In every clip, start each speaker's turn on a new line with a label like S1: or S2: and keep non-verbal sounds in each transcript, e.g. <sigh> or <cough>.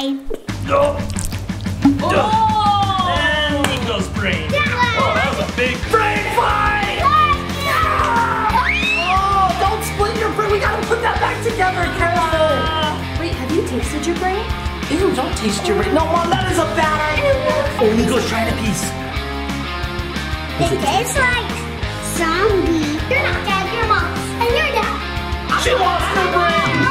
S1: I.
S2: Oh,
S3: Oh!
S2: and Niko's brain. Oh, that was a big brain fight! Oh, don't split your brain. We gotta put that back together, careful.
S3: Wait, have you tasted your brain?
S2: Ew, don't taste your brain. No, Mom, that is a bad idea. Oh, Niko's trying a piece.
S1: It tastes like zombie. You're not dead, you're mom. And you're dad.
S2: She lost her brain.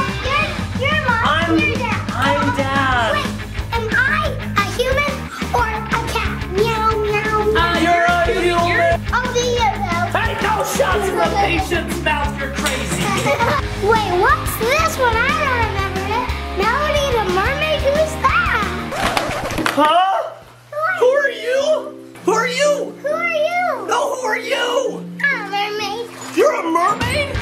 S2: Shots the patient's mouth. You're crazy. <laughs>
S1: Wait, what's this one? I don't remember it. Melody the mermaid, who's that?
S2: Huh? Who are you? Who are you?
S1: Who are you?
S2: No, who are you?
S1: I'm a mermaid.
S2: You're a mermaid?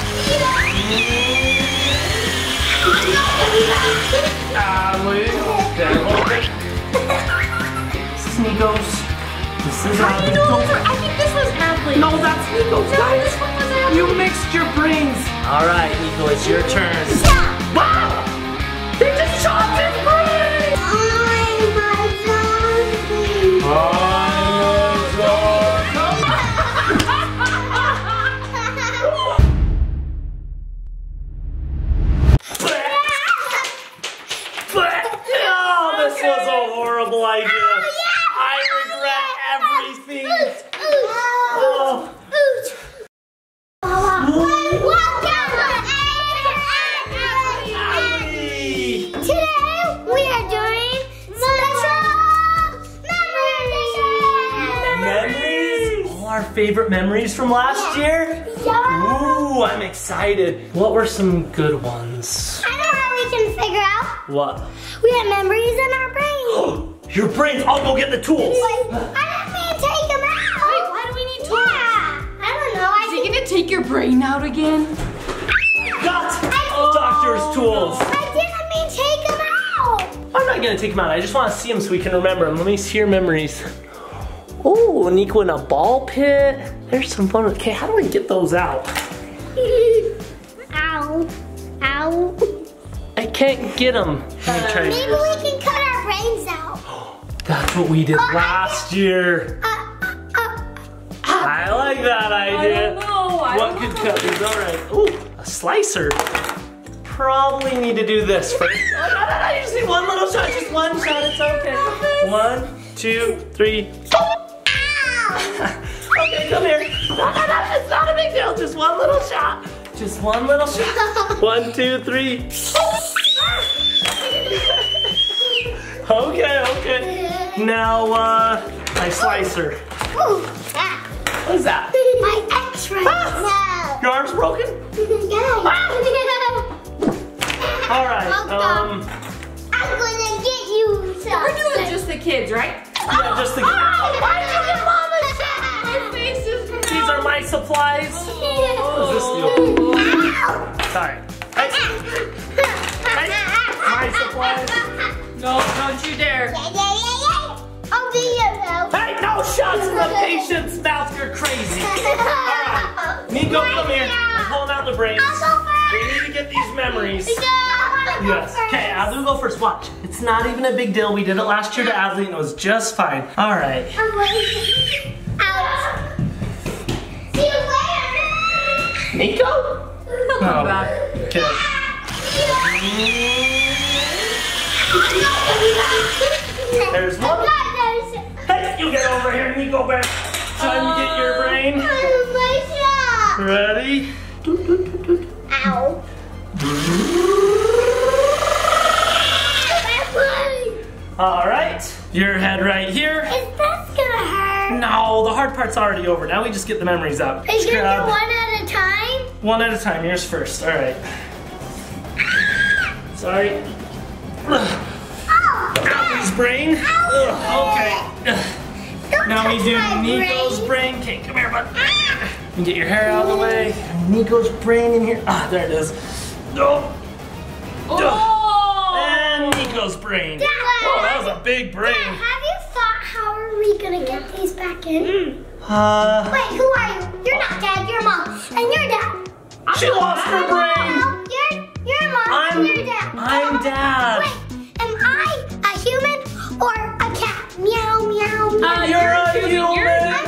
S2: Adley. Okay. This is Niko's. This is
S3: How do you know?
S2: Don't-
S3: I think this was Adley.
S2: No, that's Niko's,
S3: No,
S2: guys.
S3: This one was Adley.
S2: You mixed your brains. All right, Niko, it's your turn.
S1: Stop.
S2: Wow! They just chopped his brain!
S1: I'm a zombie.
S2: Oh, favorite memories from last year?
S1: Yeah.
S2: Ooh, I'm excited. What were some good ones?
S1: I know how we can figure out.
S2: What?
S1: We have memories in our brain. <gasps>
S2: Your brains. I'll go get the tools.
S1: Wait, I didn't mean take them out.
S3: Wait, why do we need tools?
S1: Yeah. I don't know. I
S3: Is he gonna take your brain out again?
S2: Got doctor's tools.
S1: I didn't mean take them out.
S2: I'm not gonna take them out. I just want to see them so we can remember them. Let me see your memories. Oh, Niko in a ball pit. There's some fun. Okay, how do I get those out?
S1: Ow. Ow.
S2: I can't get them. Let try
S1: Maybe
S2: this.
S1: we can cut our brains out.
S2: That's what we did last year.
S1: Uh, uh,
S2: I like that idea.
S3: I don't know. I
S2: What
S3: don't
S2: could
S3: know.
S2: cut these? All right. Ooh, a slicer. Probably need to do this first. <laughs> Oh, no, no, no, you just need one little shot. Just one shot. It's okay. One, two, three. Okay, come here. No, no, no, it's not a big deal. Just one little shot. Just one little shot. <laughs> One, two, three. okay, okay. Now, uh, my slicer.
S1: Ooh, ah.
S2: What is that?
S1: My x-ray. No. <laughs>
S2: Your arm's broken? <laughs> All right. Um,
S1: I'm gonna get you
S3: We're doing just the kids, right?
S2: yeah, just the.
S1: Why did you
S3: My face is
S2: These are my supplies. What is this oh. deal? Sorry. Hey, hey, my supplies.
S3: No, don't you dare.
S1: I'll be you though.
S2: Hey, no shots in the patient's mouth. You're crazy. <laughs> All right, Niko, come here. I'm pulling out the brains.
S1: I'll
S2: We need to get these memories.
S1: No, I wanna go
S2: Yes.
S1: first.
S2: Okay, Adley will go first. Watch. It's not even a big deal. We did it last year to Adley and it was just fine. All right.
S1: I'm waiting. Out. See you later.
S2: Niko?
S3: He'll come back.
S2: Okay. There's one. Hey, you get over here, Niko Bear. Time to get your brain. Ready?
S1: Ow. <laughs>
S2: All right. Your head right here.
S1: Is that gonna hurt?
S2: No, the hard part's already over. Now we just get the memories out.
S1: Is you gonna do one at a time?
S2: one at a time. Yours first. All right. Sorry.
S1: Oh!
S2: Adley's brain. Ugh, okay.
S1: Don't
S2: Now we do Niko's
S1: brain.
S2: brain. Okay, come here, bud. And get your hair out of the way. Niko's brain in here. Ah, there it is. No.
S3: Oh!
S2: Marco's brain.
S1: Dad,
S2: oh, that was a big brain.
S1: Dad, have you thought how are we gonna get these back in? Hmm.
S2: Uh.
S1: Wait, who are you? You're not dad. You're mom, and you're dad.
S2: She I'm lost her brain.
S1: You're you're mom.
S2: I'm
S1: you're dad.
S2: I'm dad.
S1: Wait, am I a human or a cat? Meow meow meow. Uh, you're
S3: a human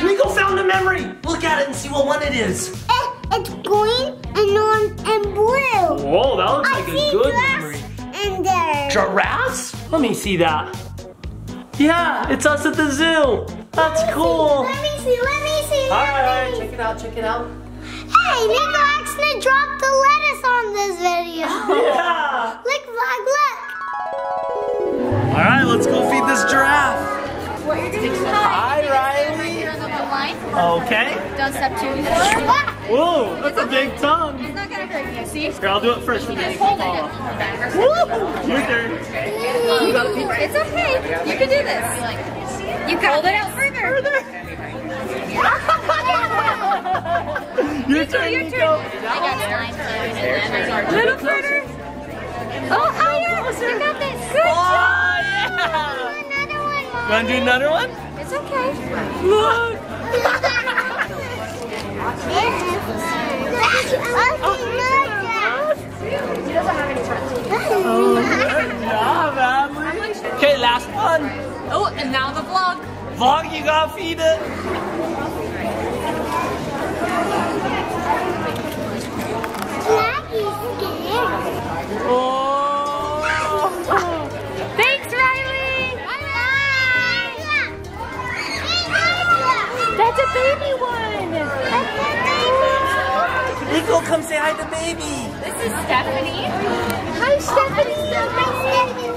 S2: found a memory. Look at it and see what one it is.
S1: Eh, it's green and orange and blue.
S2: Whoa, that looks
S1: I
S2: like a
S1: see
S2: good memory.
S1: in there.
S2: Giraffes? Let me see that. Yeah, it's us at the zoo. That's cool.
S1: Let me see, let me see.
S2: All
S1: let
S2: right, all right, check it out, check it out.
S1: Hey, Niko actually dropped the lettuce on this video. <laughs>
S2: Yeah.
S1: Look, vlog, look.
S2: All right, let's go feed this giraffe.
S4: What you're doing
S2: Hi, Riley.
S4: Here on the blue line.
S2: Okay.
S4: Don't step too far.
S2: Whoa, that's a big tongue.
S4: It's not gonna hurt you. See?
S2: Here, I'll do it first. and
S4: Hold it.
S2: follow. Your turn.
S4: It's okay. You can do this. You can hold it out further. <laughs>
S2: Your turn,
S4: Your
S2: Niko.
S4: turn. I got slime too. Little further. Oh, higher. You got this. Good
S2: Oh,
S4: job.
S2: yeah.
S1: Another one, Mom.
S2: You want to do another one?
S4: It's okay.
S2: Look. Good job, Adley. Okay, last one.
S3: Oh, and now the vlog.
S2: Vlog, you gotta feed it. Oh.
S4: Baby one.
S2: Niko, come say hi to baby.
S4: This is Stephanie. Hi, Stephanie. Hi Stephanie.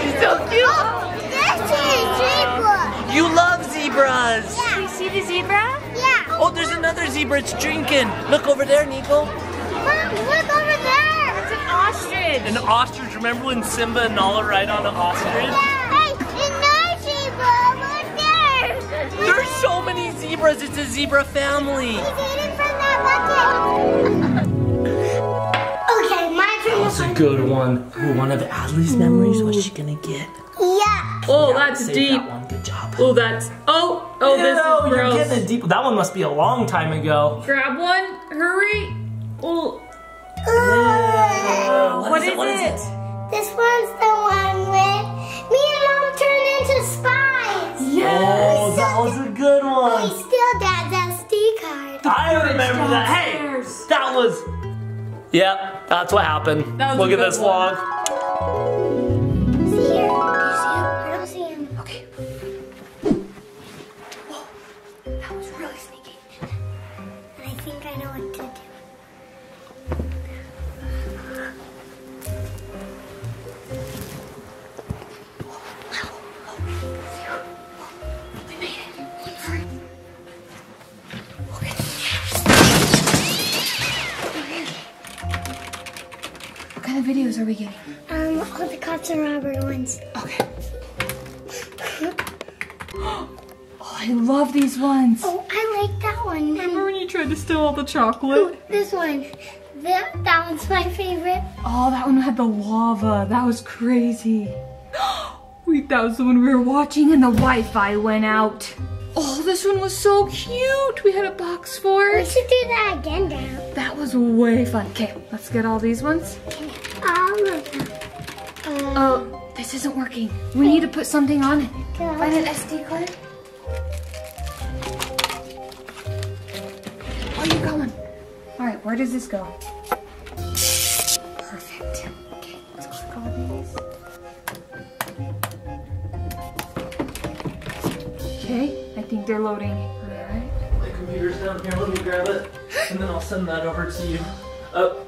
S2: She's so cute.
S1: Oh, this is zebra.
S2: You love zebras.
S1: Yeah.
S4: You see the zebra?
S1: Yeah.
S2: Oh, there's another zebra. It's drinking. Look over there, Niko.
S1: Mom, look over there.
S4: It's an ostrich.
S2: An ostrich. Remember when Simba and Nala ride on an ostrich?
S1: Hey,
S2: zebras. It's a zebra family.
S1: He's eating from that bucket. <laughs> okay, my turn.
S2: That's a good one. Ooh, one of Adley's memories. What's she gonna get?
S1: Yeah.
S3: Oh, that's deep.
S2: That. Good job.
S3: Oh, that's. Oh, oh, this
S2: Ew,
S3: is
S2: you're getting a deep. That one must be a long time ago.
S3: Grab one. Hurry. Oh,
S2: Uh,
S3: what
S2: is
S3: is
S2: What is
S3: it?
S2: it?
S1: This one's the one with me and mom turned into spies.
S2: Oh, that was a good
S1: We
S2: one.
S1: still dad's SD card.
S2: I remember that. Hey, that was. Yep, that's what happened.
S3: That was
S2: Look
S3: a
S2: at this
S3: one.
S2: vlog.
S4: Kind of videos are we getting?
S1: Um, all the cops and robbery ones.
S4: Okay. <gasps> Oh, I love these ones.
S1: Oh, I like that one.
S3: remember when you tried to steal all the chocolate?
S1: This one. That, that one's my favorite.
S3: Oh, that one had the lava. That was crazy. <gasps> Wait, that was the one we were watching and the Wi-Fi went out. Oh, this one was so cute. We had a box for it.
S1: We should do that again, Dad.
S3: That was way fun. Okay, let's get all these ones.
S1: All of them. Uh,
S3: Oh, this isn't working. We need to put something on it.
S1: can
S4: Find an SD card.
S3: Where are you going? All right, where does this go?
S4: Perfect. Okay, let's click all these.
S3: Okay, I think they're loading. All right.
S2: My computer's down here. Let me grab it, and then I'll send that over to you. Oh.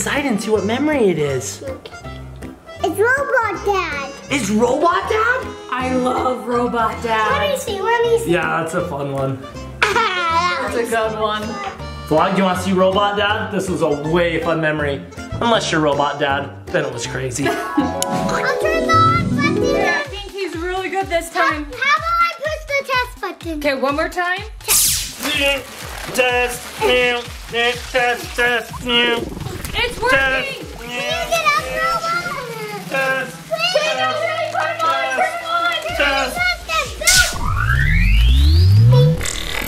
S1: inside and see what memory it is.
S2: It's Robot Dad.
S1: It's Robot Dad?
S3: I love Robot Dad.
S2: Let me see, let me see.
S1: Yeah, that's a fun one.
S3: that's a good one.
S1: Vlog, you want to see Robot Dad? This was a way fun memory. Unless you're Robot Dad, then it was crazy.
S2: I'll turn on button.
S3: Yeah, I think he's really good this time.
S2: How, how about I push the test button?
S3: Okay, one more time.
S1: Test. test, test, test,
S3: test.
S2: Can you get?
S1: Test!
S3: On, on, on!
S1: Test!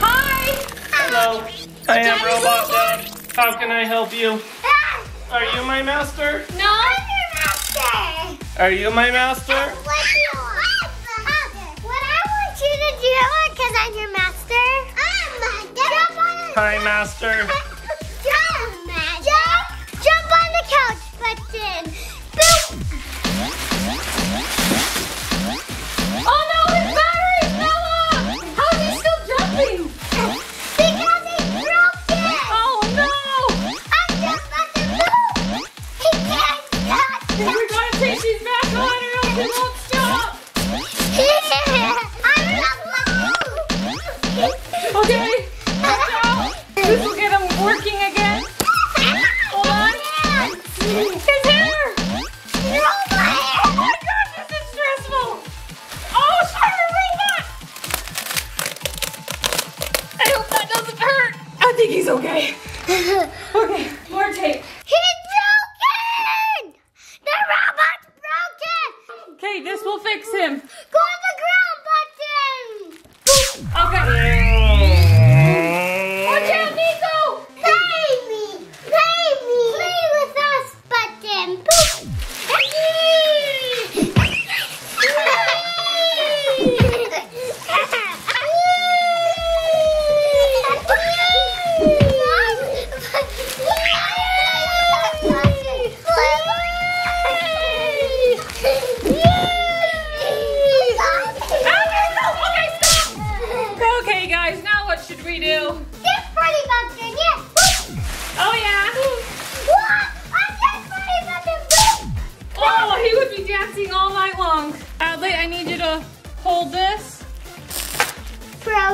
S3: Hi!
S1: Hello. I am Robot Dad. How can I help you?
S2: Ah.
S1: Are you my master?
S3: No.
S2: I'm your master.
S1: Are you my master?
S2: What I want you to do, because I'm your master. I'm my
S1: Hi, master. <laughs>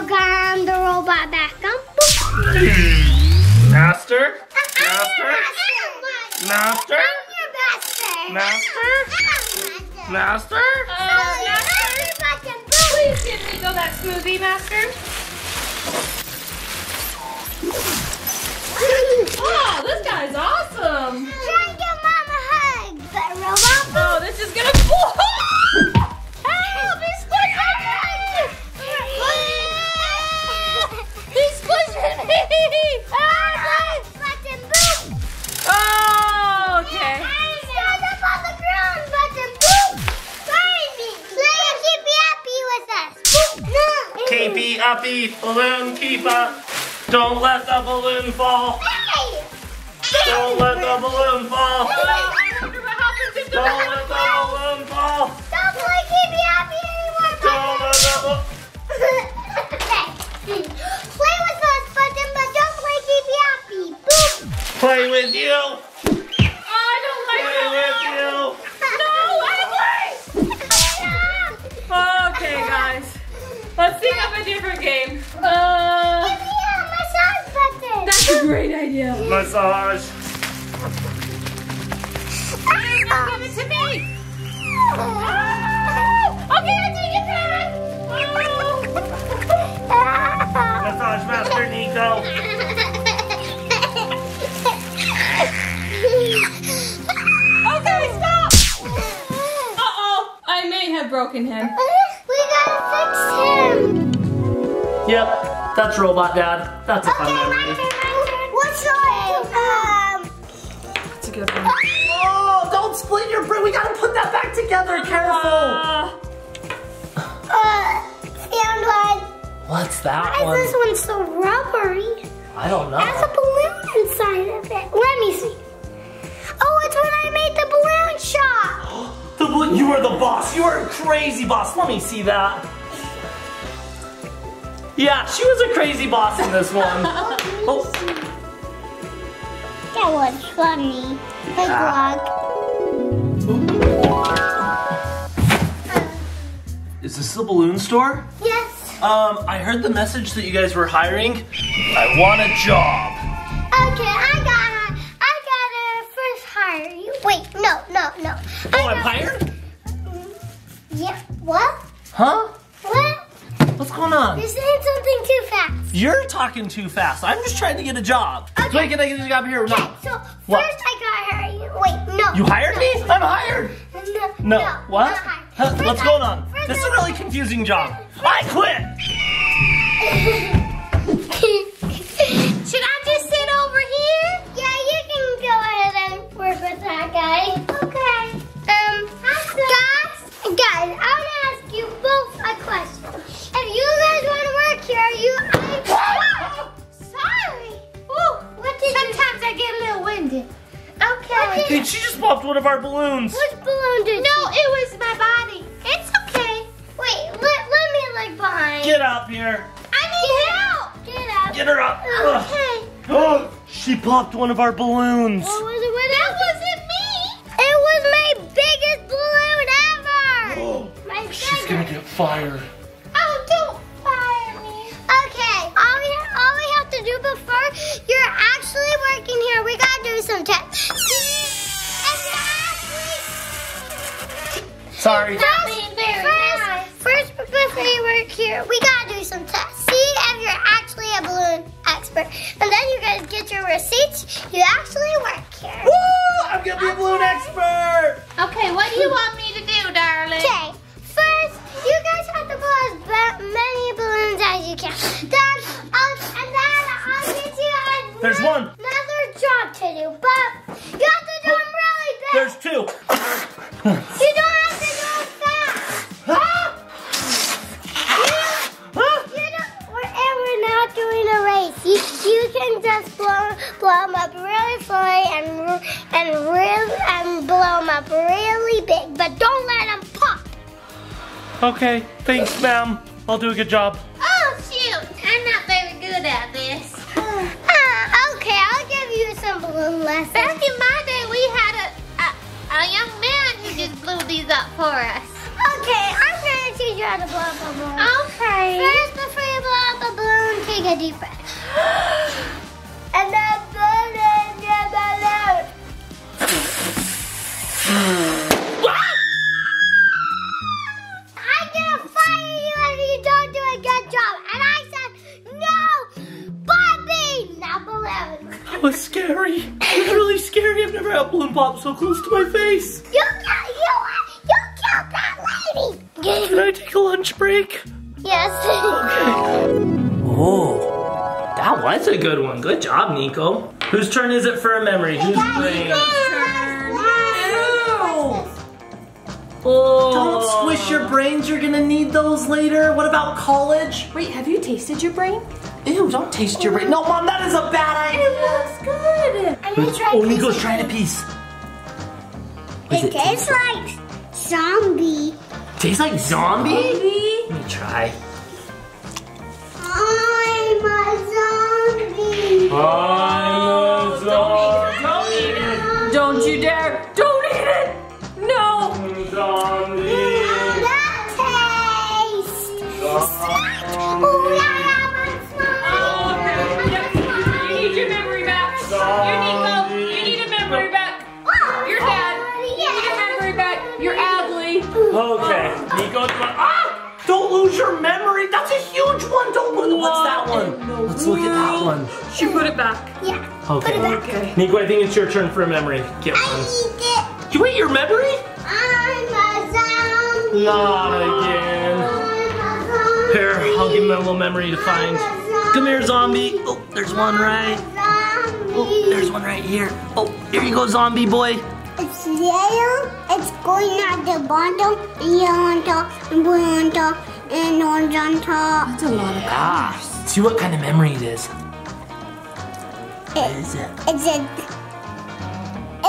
S3: robot
S1: back on.
S2: Master?
S1: I'm
S2: Master?
S1: your master.
S2: Master?
S1: Master.
S2: Master?
S1: Master.
S2: Master?
S3: Master,
S1: Master.
S3: please give me go that smoothie, master. Oh, this guy's awesome.
S1: Try and give mom a hug, but robot.
S3: Oh, this is gonna. <laughs> Oh, okay.
S1: Stand up on the ground, button boom. Find me. Play and keep me happy with us. Boom. No.
S2: Keepy uppy, balloon keeper. Don't let the balloon fall.
S1: Hey.
S2: Don't let the balloon fall.
S3: I wonder what happens if the
S2: Don't let the balloon fall.
S1: Play with
S2: you.
S3: Oh, I don't like
S2: Play with you.
S3: No, Emily! Oh, okay, guys. Let's think of a different game. Uh,
S1: Give me a massage button.
S3: that's a great idea.
S2: Massage.
S3: Ah! Give it to me. Oh, okay, I take it back. Oh. Ah!
S2: Massage master Niko. <laughs> <laughs>
S3: Okay, stop. Uh-oh, I may have broken him.
S1: we gotta fix him.
S2: Yep, that's Robot Dad. That's a fun
S1: Okay, my
S2: memory.
S1: turn, my turn. What's your um?
S3: That's a good one.
S2: Oh, don't split your brain. We gotta put that back together. Careful.
S3: Uh,
S1: Uh, and one.
S2: What's that
S1: Why
S2: one?
S1: is this one so rubbery?
S2: I don't
S1: It has a balloon inside of it. Let me see. Oh, it's when I made the balloon shop. <gasps>
S2: The balloon. You are the boss. You are a crazy boss. Let me see that. Yeah, she was a crazy boss in this one. <laughs> Oh,
S1: That was funny. Big
S2: Yeah.
S1: vlog.
S2: is this the balloon store?
S1: Yes.
S2: Um, I heard the message that you guys were hiring. I want a job.
S1: Okay, I gotta,
S2: Oh, I'm hired?
S1: Yeah. What?
S2: Huh?
S1: What?
S2: What's going on?
S1: You're saying something too fast.
S2: You're talking too fast. I'm just trying to get a job.
S1: Okay.
S2: So I can I get a job here or
S1: Okay,
S2: not?
S1: so
S2: What?
S1: first I gotta hire you. Wait, no.
S2: You hired me? I'm hired.
S1: No.
S2: No. what? Huh, What's
S1: I-
S2: going on? This is a really confusing job. I quit. <laughs>
S1: Should I just sit over here? Yeah, you can go ahead and work with that guy. To work here, you. I, sorry. Ooh, what did Sometimes I get a little winded. Okay.
S2: Hey, she just popped one of our balloons.
S1: Which balloon did No, it was my body. It's okay. Wait, let, let me look behind.
S2: Get up here.
S1: I need help. Get up.
S2: Get her up.
S1: Okay.
S2: Oh, she popped one of our balloons.
S1: What was it with that wasn't me. It was my biggest balloon ever.
S2: Oh,
S1: My
S2: she's gonna get fired.
S1: Oh, don't fire me. Okay, all we, all we have to do before you're actually working here, we gotta do some tests.
S2: Sorry.
S1: Not being very first, nice. First, before you work here, we gotta do some tests. See if you're actually a balloon expert. And then you guys get your receipts. You actually work here.
S2: Woo! I'm gonna be a balloon expert.
S4: Okay, what do you want me to do, darling?
S1: Okay, first, you guys have to blow as many balloons as you can. Then, I'll, and then I'll get you a-
S2: There's one.
S1: another job to do, but you have to do them really big.
S2: There's two.
S1: You don't have to go fast.
S2: Ah! Ah!
S1: You don't, we're, and we're not doing a race. You, you can just blow, blow them up really slowly and and real and blow them up really big, but don't let them pop.
S2: Okay, thanks, ma'am. I'll do a good job.
S4: Good
S2: one. Good job, Niko. Whose turn is it for a memory? Who's brain?
S3: Oh.
S2: Don't squish your brains. You're gonna need those later. What about college?
S3: Wait, have you tasted your brain?
S2: Ew, don't taste your brain. No, mom, that is a bad idea.
S3: It looks good.
S1: I'm gonna try
S2: Oh, Niko's trying a piece. What does
S1: It tastes like zombie.
S2: Tastes like zombie? Let me try.
S1: Zombie.
S2: Look at that one.
S3: She put it back.
S1: Yeah.
S2: Okay.
S1: Put it back.
S3: Okay.
S2: Niko, I think it's your turn for a memory. Get
S1: I
S2: one.
S1: eat it.
S2: You ate your memory?
S1: I'm a zombie.
S2: Not again.
S1: I'm a
S2: Here, I'll give him a little memory to find. Come here, zombie. Oh, there's one right. Oh, there's one right here. Oh, here you go, zombie boy.
S1: It's yellow. It's going at the bottom, yellow on top, and blue on top, and orange on top.
S3: That's a lot of
S2: Ah, see what kind of memory it is. What is it?
S1: It's a.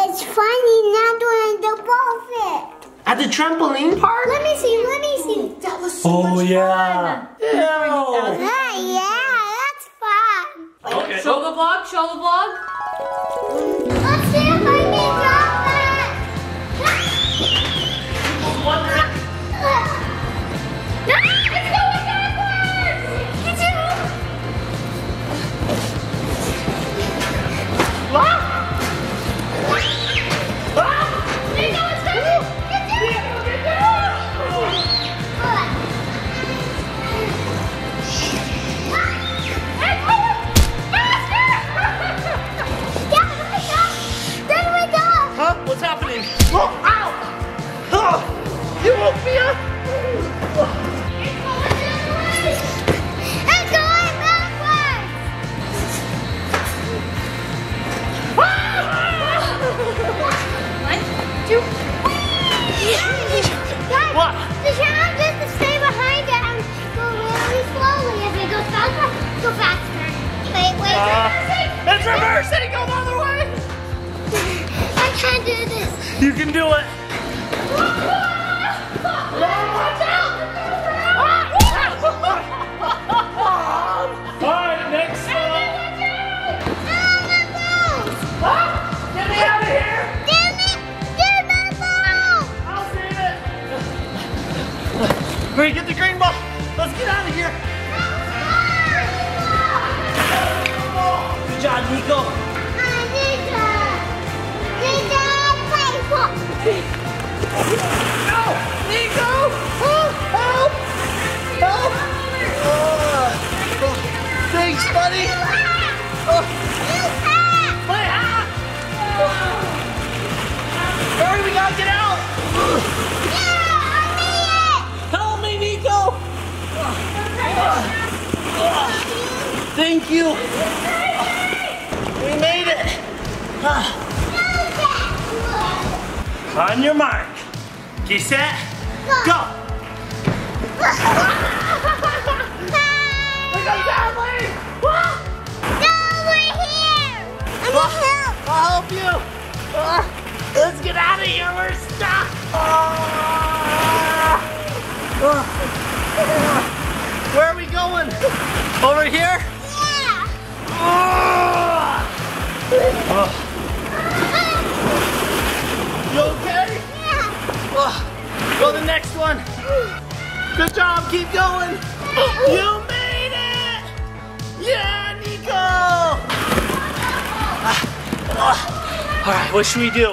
S1: It's funny not doing the ball fit.
S2: At the trampoline park?
S1: Let me see. Let me see.
S3: That was so
S2: Oh,
S3: much
S2: yeah.
S3: fun.
S2: Ew.
S1: Ah, yeah, that's fun.
S2: Okay.
S3: Show the vlog. Show the vlog.
S1: Really slowly. If it goes faster, go faster. Wait, wait.
S2: Uh, it's reversing! Go the other way!
S1: I can't do this.
S2: You can do it! Hurry, get the green ball! Let's get out of here! Good job, Niko! We? Do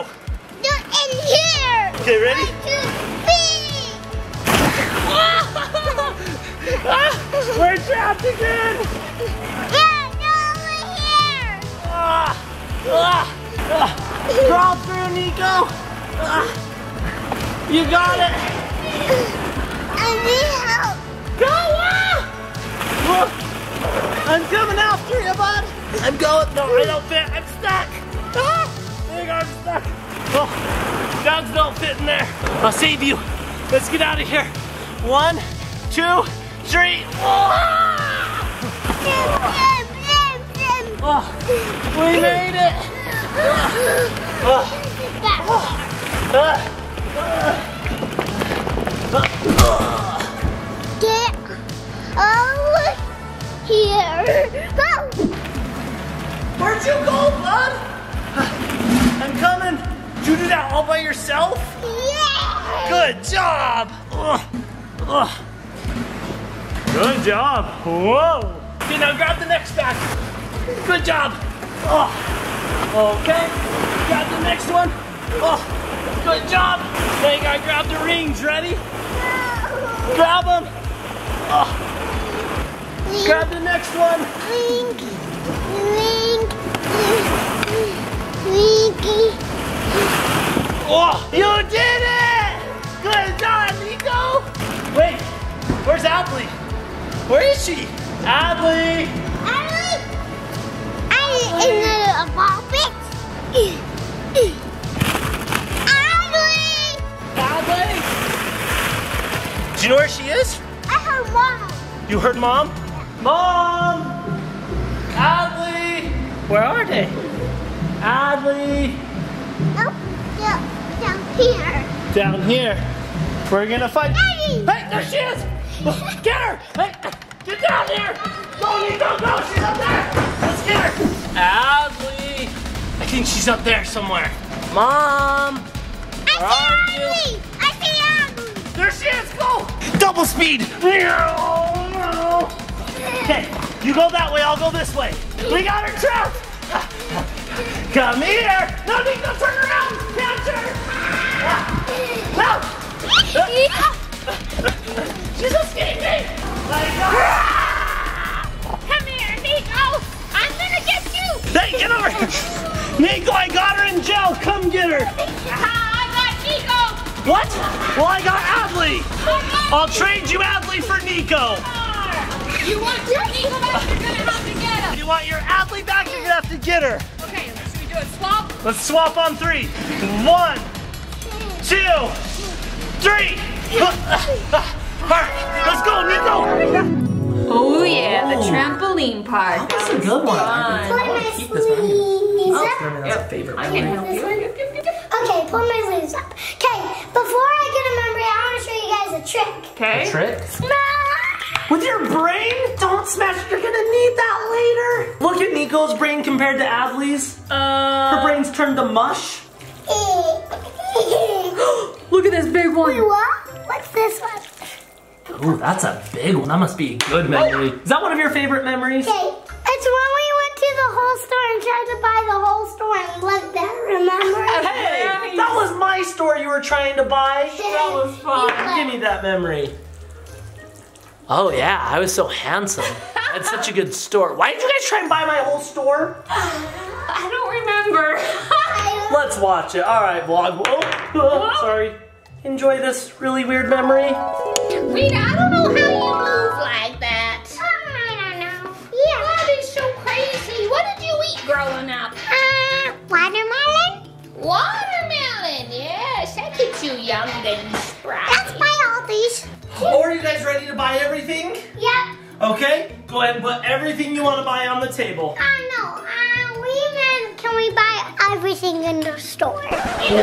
S2: Where'd you go, bud? <sighs> I'm coming. Did you do that all by yourself?
S1: Yeah.
S2: Good job. Ugh. Ugh. Good job. Whoa. Okay, now grab the next bag. Good job. Oh. Okay. Grab the next one. Oh. Good job. Now you gotta grab the rings. Ready? Grab them. Oh. Grab the next one. Oh, you did it! Good job, Niko! Wait, where's Adley? Where is she? Adley!
S1: Allie. Allie in the ball pit. Allie.
S2: Adley! Do you know where she is?
S1: I heard mom.
S2: You heard mom? Mom! Adley! Where are they? Adley!
S1: Oh, yeah, down here.
S2: Down here. We're gonna fight.
S1: Daddy.
S2: Hey, there she is! Get her! Hey, get down here! Go, Niko, go! She's up there! Let's get her! Adley! I think she's up there somewhere. Mom!
S1: I
S2: Where
S1: see
S2: you?
S1: I see Allie.
S2: There she is! Go! Double speed! Okay, you go that way, I'll go this way. We got her trapped! Come here! No, Niko, turn around! Catch her! No! She's escaping!
S3: Come here, Niko. I'm gonna get you.
S2: Hey, get over here! Niko, I got her in jail! Come get her!
S3: Ah, I got Niko.
S2: What? Well, I got Adley! I'll trade you Adley for Niko!
S3: You want your Niko back? You're gonna have to get him.
S2: You want your Adley back? You're gonna have to get her!
S3: Okay, should we do a swap?
S2: Let's swap on three. One, two, three. <laughs> All right, let's go, Niko.
S4: Oh yeah, the trampoline park.
S2: That's a good one.
S1: Put my sleeves up.
S2: That's a favorite
S4: I can help
S1: This
S4: you.
S1: one? Okay, pull my sleeves up. Okay, before I get a memory, I want to show you guys a trick.
S4: Okay.
S2: A Trick? With your brain? Don't smash it. You're gonna need that later. Look at Niko's brain compared to Adley's. Her
S4: Uh,
S2: brain's turned to mush. <gasps>
S4: look at this big
S1: Wait,
S4: one.
S1: what? What's this one?
S2: Ooh, that's a big one. That must be a good memory. Is that one of your favorite memories?
S1: Okay, it's when we went to the whole store and tried to buy the whole store and left that, remember?
S2: Hey, that was my store you were trying to buy.
S1: That
S4: was fun.
S2: Give me that memory. Oh yeah, I was so handsome. I had such a good store. Why did you guys try and buy my whole store?
S4: I don't remember. <laughs>
S2: Let's watch it. All right, vlog. Oh, oh, sorry. Enjoy this really weird memory.
S3: Rita, I don't know how you move like that.
S1: I don't know. Yeah.
S3: That is so crazy. What did you eat growing up?
S1: Uh, watermelon?
S3: Watermelon. Yes, that keeps you young and spry.
S1: Let's buy all these.
S2: Oh, are you guys ready to buy everything?
S1: Yep.
S2: Okay, go ahead and put everything you want to buy on the table.
S1: I know. Uh, we even, can we buy everything in the store?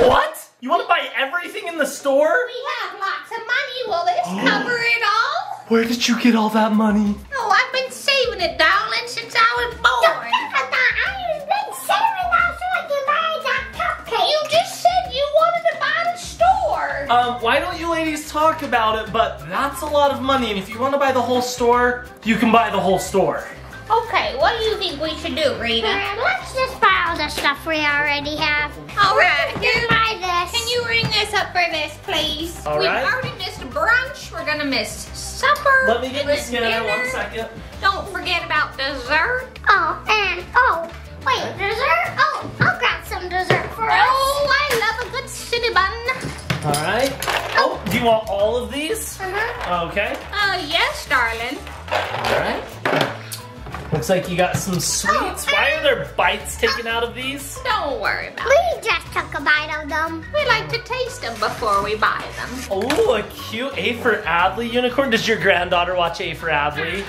S2: What? You want to buy everything in the store?
S3: We have lots of money. Will this cover it all?
S2: Where did you get all that money?
S3: Oh, I've been saving it, darling, since I was born.
S1: I've been saving that so I can buy that cupcake.
S3: You just said you wanted to buy the store.
S2: Um, why don't you ladies talk about it? But that's a lot of money, and if you want to buy the whole store, you can buy the whole store.
S3: Okay, what do you think we should do, Rita?
S1: Uh, let's just buy all the stuff we already have.
S4: All right, here.
S1: Buy this.
S4: Can you ring this up for this, please?
S2: All
S4: We've
S2: right.
S4: already missed brunch. We're gonna miss supper.
S2: Let me get this
S4: dinner.
S2: together one second.
S4: Don't forget about dessert.
S1: Oh, and oh, wait, dessert? Oh, I'll grab some dessert for us.
S4: Oh, I love a good city bun.
S2: All right. Oh, do you want all of these?
S1: Uh-huh.
S2: Okay.
S4: Uh, yes, darling.
S2: All right. Looks like you got some sweets. Why are there bites taken out of these?
S4: Don't worry about it.
S1: We just took a bite of them.
S4: We like to taste them before we buy them.
S2: Oh, a cute A for Adley unicorn. Does your granddaughter watch A for Adley?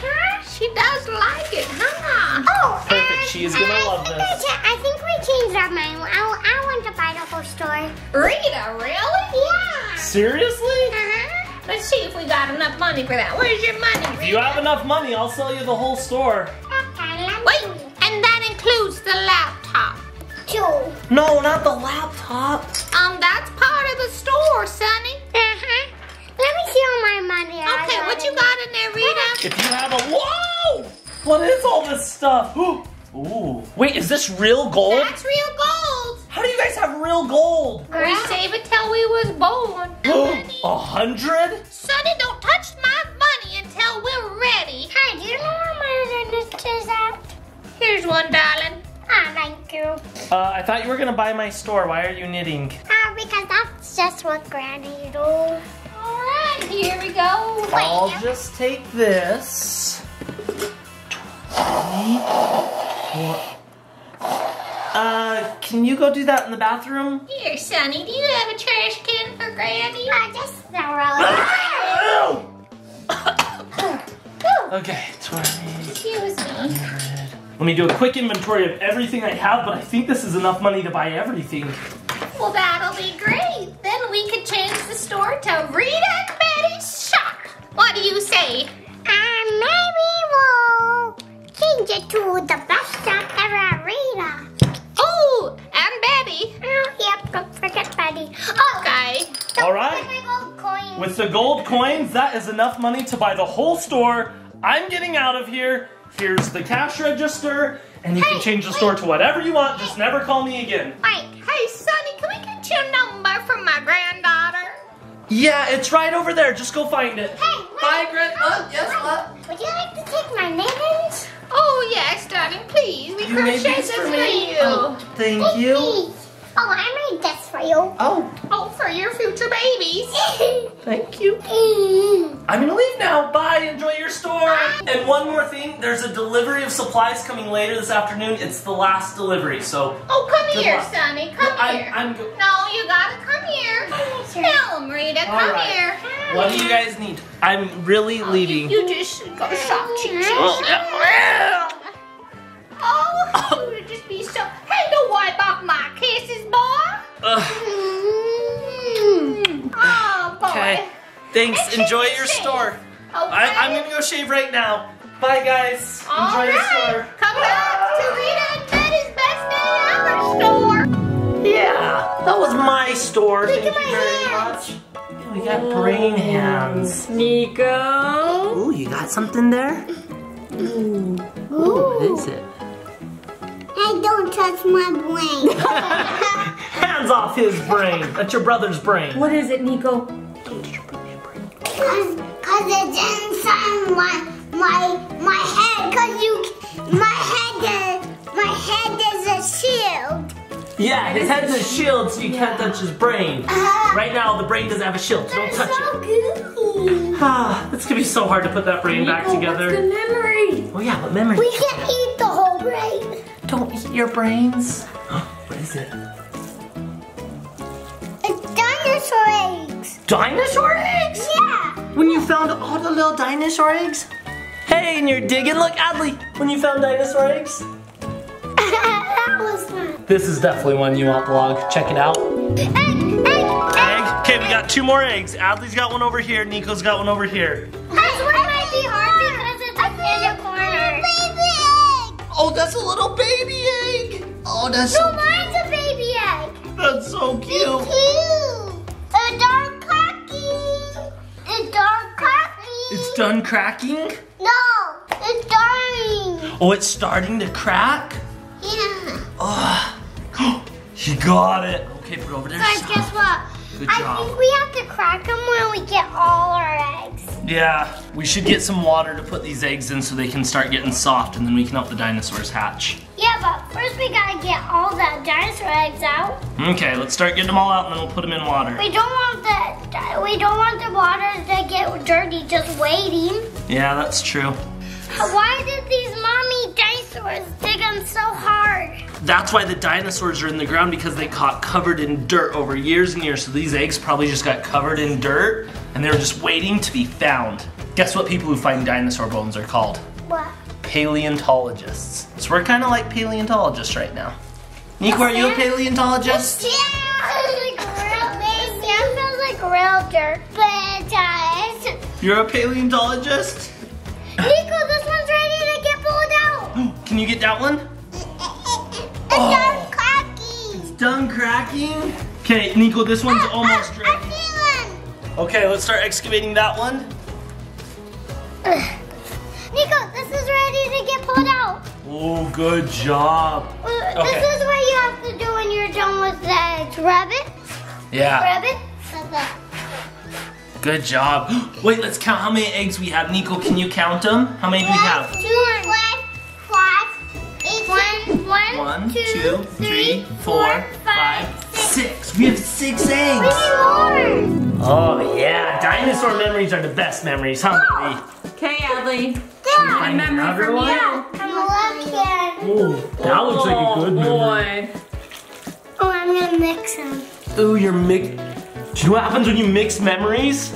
S4: She does like it, huh?
S1: Oh,
S2: Perfect,
S1: and-
S2: she is gonna
S1: and
S2: love
S1: I think
S2: this.
S1: I, cha- I think we changed our mind. I, I want to buy the whole store.
S4: Rita, really?
S1: Yeah.
S2: Seriously?
S1: Uh-huh.
S4: Let's see if we got enough money for that. Where's your money, Rita?
S2: If you have enough money, I'll sell you the whole store.
S1: Okay,
S4: Wait, and that includes the laptop.
S1: Two.
S2: No, not the laptop.
S4: Um, that's part of the store, Sonny.
S1: Uh-huh. Let me see all my money.
S4: Okay, what you got in there, Rita?
S2: If you have a whoa, what is all this stuff? <gasps> Ooh, wait, is this real gold?
S4: That's real gold.
S2: How do you guys have real gold?
S4: We save it till we was born. <gasps>
S2: A hundred?
S4: Sonny, don't touch my money until we're ready.
S1: Hi, do you know where my dentist is at?
S4: Here's one, darling.
S1: Ah, thank you.
S2: Uh, I thought you were gonna buy my store. Why are you knitting?
S1: Ah, because that's just what Granny do.
S4: All right, here we go.
S2: I'll just take this. Twenty. Uh, can you go do that in the bathroom?
S4: Here, Sonny, do you have a trash can for Granny?
S1: Ah, just throw <coughs>
S2: okay, 20.
S4: Excuse me.
S2: Let me do a quick inventory of everything I have, but I think this is enough money to buy everything.
S4: Well, that'll be great. Then we could change the store to Rita and Betty's shop. What do you say?
S1: And maybe we'll change it to the best shop ever at Rita.
S4: Oh, and Betty.
S1: Oh, yep, don't forget Betty. Oh,
S4: Okay.
S2: All right.
S1: forget my gold coins.
S2: With the gold coins, that is enough money to buy the whole store. I'm getting out of here. Here's the cash register, and you can change the
S1: wait.
S2: store to whatever you want. Just never call me again.
S1: Wait,
S4: Hey, Sonny, can we get your number from my granddaughter?
S2: Yeah, it's right over there. Just go find it.
S1: hey, wait.
S2: Bye, Gran-
S1: Oh,
S2: uh, yes,
S1: wait.
S2: what?
S1: Would you like to take my mittens?
S4: Oh, yes, darling, please. We
S2: You made
S4: crochet
S2: these
S4: this
S2: for
S4: for you.
S2: Oh, thank
S1: Please. Oh, I made this for you.
S2: Oh,
S4: Oh, for your future babies. <laughs>
S2: thank you. <laughs> I'm gonna leave now. Bye. Enjoy your store. And one more thing. There's a delivery of supplies coming later this afternoon. It's the last delivery, so
S4: Oh, come
S2: Good
S4: here,
S2: luck.
S4: Sonny. Come
S2: I'm,
S4: here.
S2: I'm go-
S4: No, you gotta come here. Tell him, Rita.
S2: All
S4: Come
S2: right.
S4: here.
S2: What do you guys need? I'm really oh, leaving.
S4: You just go shop, cheap, <laughs> cheap,
S2: Oh.
S4: Oh, you would just be so. Hey, don't wipe off my kisses, boy. Boy. Mm.
S2: Okay. Mm. Thanks.
S4: And
S2: Enjoy your store. I, I'm gonna go shave right now. Bye, guys.
S4: All
S2: Enjoy
S4: right.
S2: store.
S4: Come back to Rita and Betty's best day ever store.
S2: Yeah, that was my store. Thank you
S1: at my
S2: very
S1: hands.
S2: much. We got brain hands.
S4: Niko.
S2: Ooh, you got something there? <laughs> Ooh, what is it?
S1: Hey, don't touch my brain. <laughs>
S2: Hands off his brain. That's your brother's brain.
S4: What is it, Niko?
S1: Cause, cause it's inside my my my head. Cause you, my head is my head is a shield.
S2: Yeah, his head's a shield, so you can't touch his brain.
S1: Uh,
S2: Right now, the brain doesn't have a shield, so don't
S1: it's
S2: touch it.
S1: so gooey.
S2: Ah, it's gonna be so hard to put that brain back together.
S4: the memory?
S2: Oh yeah, what memory?
S1: We can't eat the whole brain.
S2: Don't eat your brains. what is it?
S1: It's dinosaur eggs.
S2: Dinosaur eggs?
S1: Yeah.
S2: When you found all the little dinosaur eggs? Hey, and you're digging. Look, Adley, when you found dinosaur eggs. <laughs>
S1: that was fun.
S2: This is definitely one you want vlog. Check it out.
S1: Egg, egg, egg.
S2: Egg. Okay, we got two more eggs. Adley's got one over here. Niko's got one over here.
S1: This
S2: Oh, that's a little baby egg. Oh, that's
S1: No, mine's a baby egg.
S2: that's so cute.
S1: Cute. A dark cracky. It's dark cracky.
S2: It's done cracking.
S1: No, it's dying.
S2: Oh, it's starting to crack.
S1: Yeah.
S2: Oh, <gasps> You got it. Okay, put it over there.
S1: Guys, guess what?
S2: Good
S1: I
S2: job.
S1: think we have to crack them when we get all our eggs.
S2: Yeah, we should get some water to put these eggs in so they can start getting soft and then we can help the dinosaurs hatch.
S1: Yeah, but first we gotta get all the dinosaur eggs out.
S2: Okay, let's start getting them all out and then we'll put them in water.
S1: We don't want the we don't want the water to get dirty just waiting.
S2: Yeah, that's true.
S1: Why did these mommy dinosaurs dig them so hard?
S2: That's why the dinosaurs are in the ground because they got covered in dirt over years and years. So these eggs probably just got covered in dirt and they were just waiting to be found. Guess what people who find dinosaur bones are called?
S1: What?
S2: Paleontologists. So we're kind of like paleontologists right now. Niko, are you a paleontologist? <laughs>
S1: Yeah, it feels like real dirt, but it's,
S2: You're a paleontologist?
S1: Niko, this one's
S2: Can you get that one?
S1: It's done cracking.
S2: Done cracking. Okay, Niko, this one's almost
S1: I
S2: ready. Okay, let's start excavating that one. <sighs>
S1: Niko, this is ready to get pulled out.
S2: Oh, good job.
S1: Uh,
S2: Okay.
S1: This is what you have to do when you're done with the eggs. Rub it,
S2: Yeah,
S1: rub it.
S2: Good job. <gasps> Wait, let's count how many eggs we have. Niko, can you count them? How many do we have?
S1: Two, one, five, eight, one, one,
S2: One,
S1: two,
S2: two, three, four, five, six. We have six
S1: We
S2: eggs.
S1: need more.
S2: Oh yeah, dinosaur memories are the best memories, huh, Marie?
S3: Okay, Adley.
S1: Yeah.
S2: Find
S3: memory
S2: another
S3: from
S2: one?
S3: you.
S1: I'm looking.
S2: Ooh, that looks like a oh, good
S3: Oh,
S2: memory.
S3: boy.
S1: Oh, I'm gonna mix them.
S2: Ooh, you're mix. Do you know what happens when you mix memories?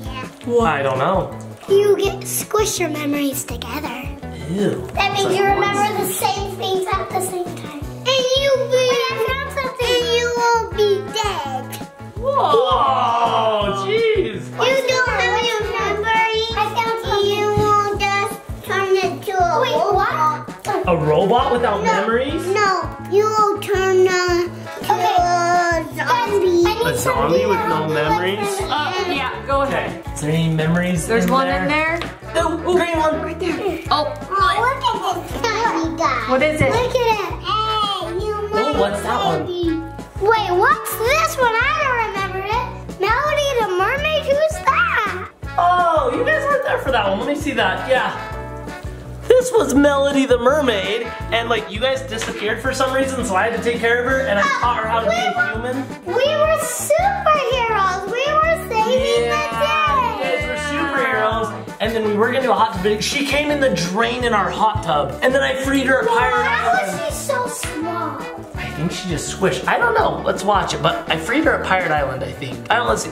S1: Yeah. What?
S2: I don't know.
S1: You get squish your memories together.
S2: Ew.
S1: That means you remember the same things at the same time. And you be I found something. And you will be dead.
S2: Oh, jeez.
S1: You don't have your memories. I found something. You will just turn into a Wait, what?
S2: A robot without memories?
S1: No, you will turn uh, to a zombie.
S2: A zombie with no memories?
S3: Uh, yeah, go ahead.
S2: Okay. Is there any memories?
S3: There's
S2: in
S3: one
S2: there?
S3: in there.
S2: Oh, green one.
S3: Right there. Oh,
S1: Oh, look at this tiny guy.
S3: What is it?
S1: Look at it. Hey, you
S2: Oh, what's that one?
S1: Wait, what's this one? I don't remember it. Melody the Mermaid? Who's that?
S2: Oh, you guys weren't there for that one. Let me see that. Yeah. This was Melody the mermaid, and like you guys disappeared for some reason, so I had to take care of her, and I oh, taught her how to be a human. And then we were gonna do a hot tub. but She came in the drain in our hot tub, and then I freed her at Pirate
S1: How
S2: Island.
S1: is she so small?
S2: I think she just squished. I don't know. Let's watch it. But I freed her at Pirate Island, I think. I don't let's see.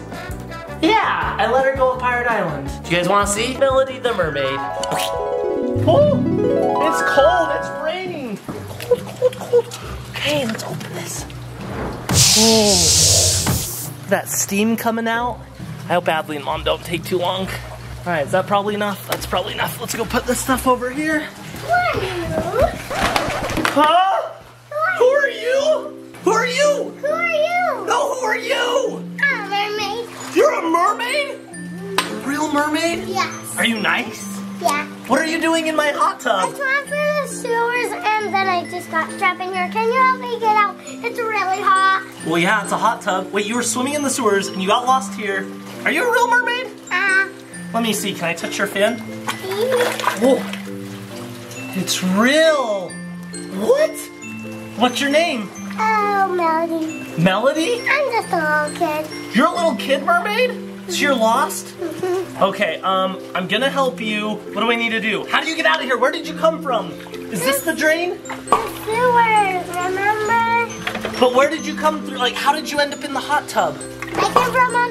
S2: Yeah, I let her go at Pirate Island. Do you guys want to see Melody the Mermaid? Oh, it's cold. It's raining. Cold, cold, cold. Okay, let's open this. Oh, that steam coming out. I hope Adley and Mom don't take too long. All right, is that probably enough? That's probably enough. Let's go put this stuff over here.
S1: Who are you?
S2: Huh? Who are you? Who are you?
S1: Who are you?
S2: No, who are you?
S1: I'm a mermaid.
S2: You're a mermaid? A real mermaid?
S1: Yes.
S2: Are you nice?
S1: Yeah.
S2: What are you doing in my hot tub?
S1: I swam through the sewers and then I just got trapped in here. Can you help me get out? It's really hot.
S2: Well, yeah, it's a hot tub. Wait, you were swimming in the sewers and you got lost here. Are you a real mermaid?
S1: Uh,
S2: Let me see. Can I touch your fin? Whoa. It's real. What? What's your name?
S1: oh, Melody.
S2: Melody?
S1: I'm just a little kid.
S2: You're a little kid mermaid? So you're lost? Okay, um, I'm gonna help you. What do I need to do? How do you get out of here? Where did you come from? Is this the drain?
S1: The sewers, remember?
S2: But where did you come through? Like, how did you end up in the hot tub?
S1: I came from.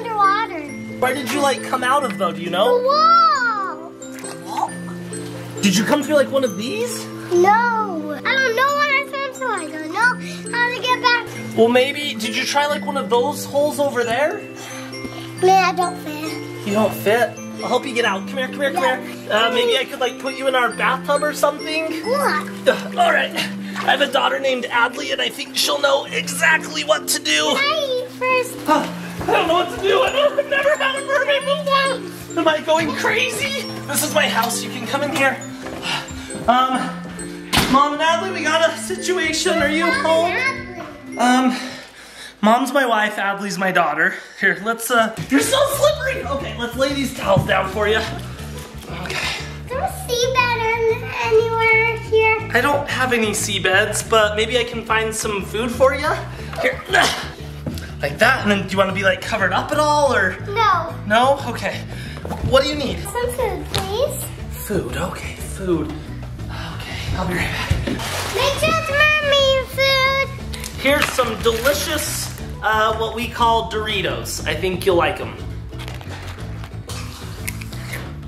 S2: Where did you, like, come out of, though? Do you know?
S1: The wall.
S2: Did you come through, like, one of these?
S1: No. I don't know what I found, so I don't know how to get back.
S2: Well, maybe, did you try, like, one of those holes over there?
S1: Man, I don't fit.
S2: You don't fit. I'll help you get out. Come here, come here, come here. Uh, maybe I could, like, put you in our bathtub or something?
S1: What?
S2: All right. I have a daughter named Adley, and I think she'll know exactly what to do.
S1: I eat first.
S2: Huh, I don't know what to do. I've never had a mermaid before. Am I going crazy? This is my house. You can come in here. Um, Mom and Adley, we got a situation. Are you home? Um, mom's my wife, Adley's my daughter. Here, let's, uh, you're so slippery! Okay, let's lay these towels down for you. Okay.
S1: Don't see anywhere here.
S2: I don't have any seabeds, but maybe I can find some food for you. Here, like that, and then do you want to be like covered up at all, or
S1: No.
S2: no? Okay. What do you need?
S1: Some food, please.
S2: Food. Okay, food. Okay, I'll be right back.
S1: Make sure mermaid food.
S2: Here's some delicious, uh, what we call Doritos. I think you'll like them.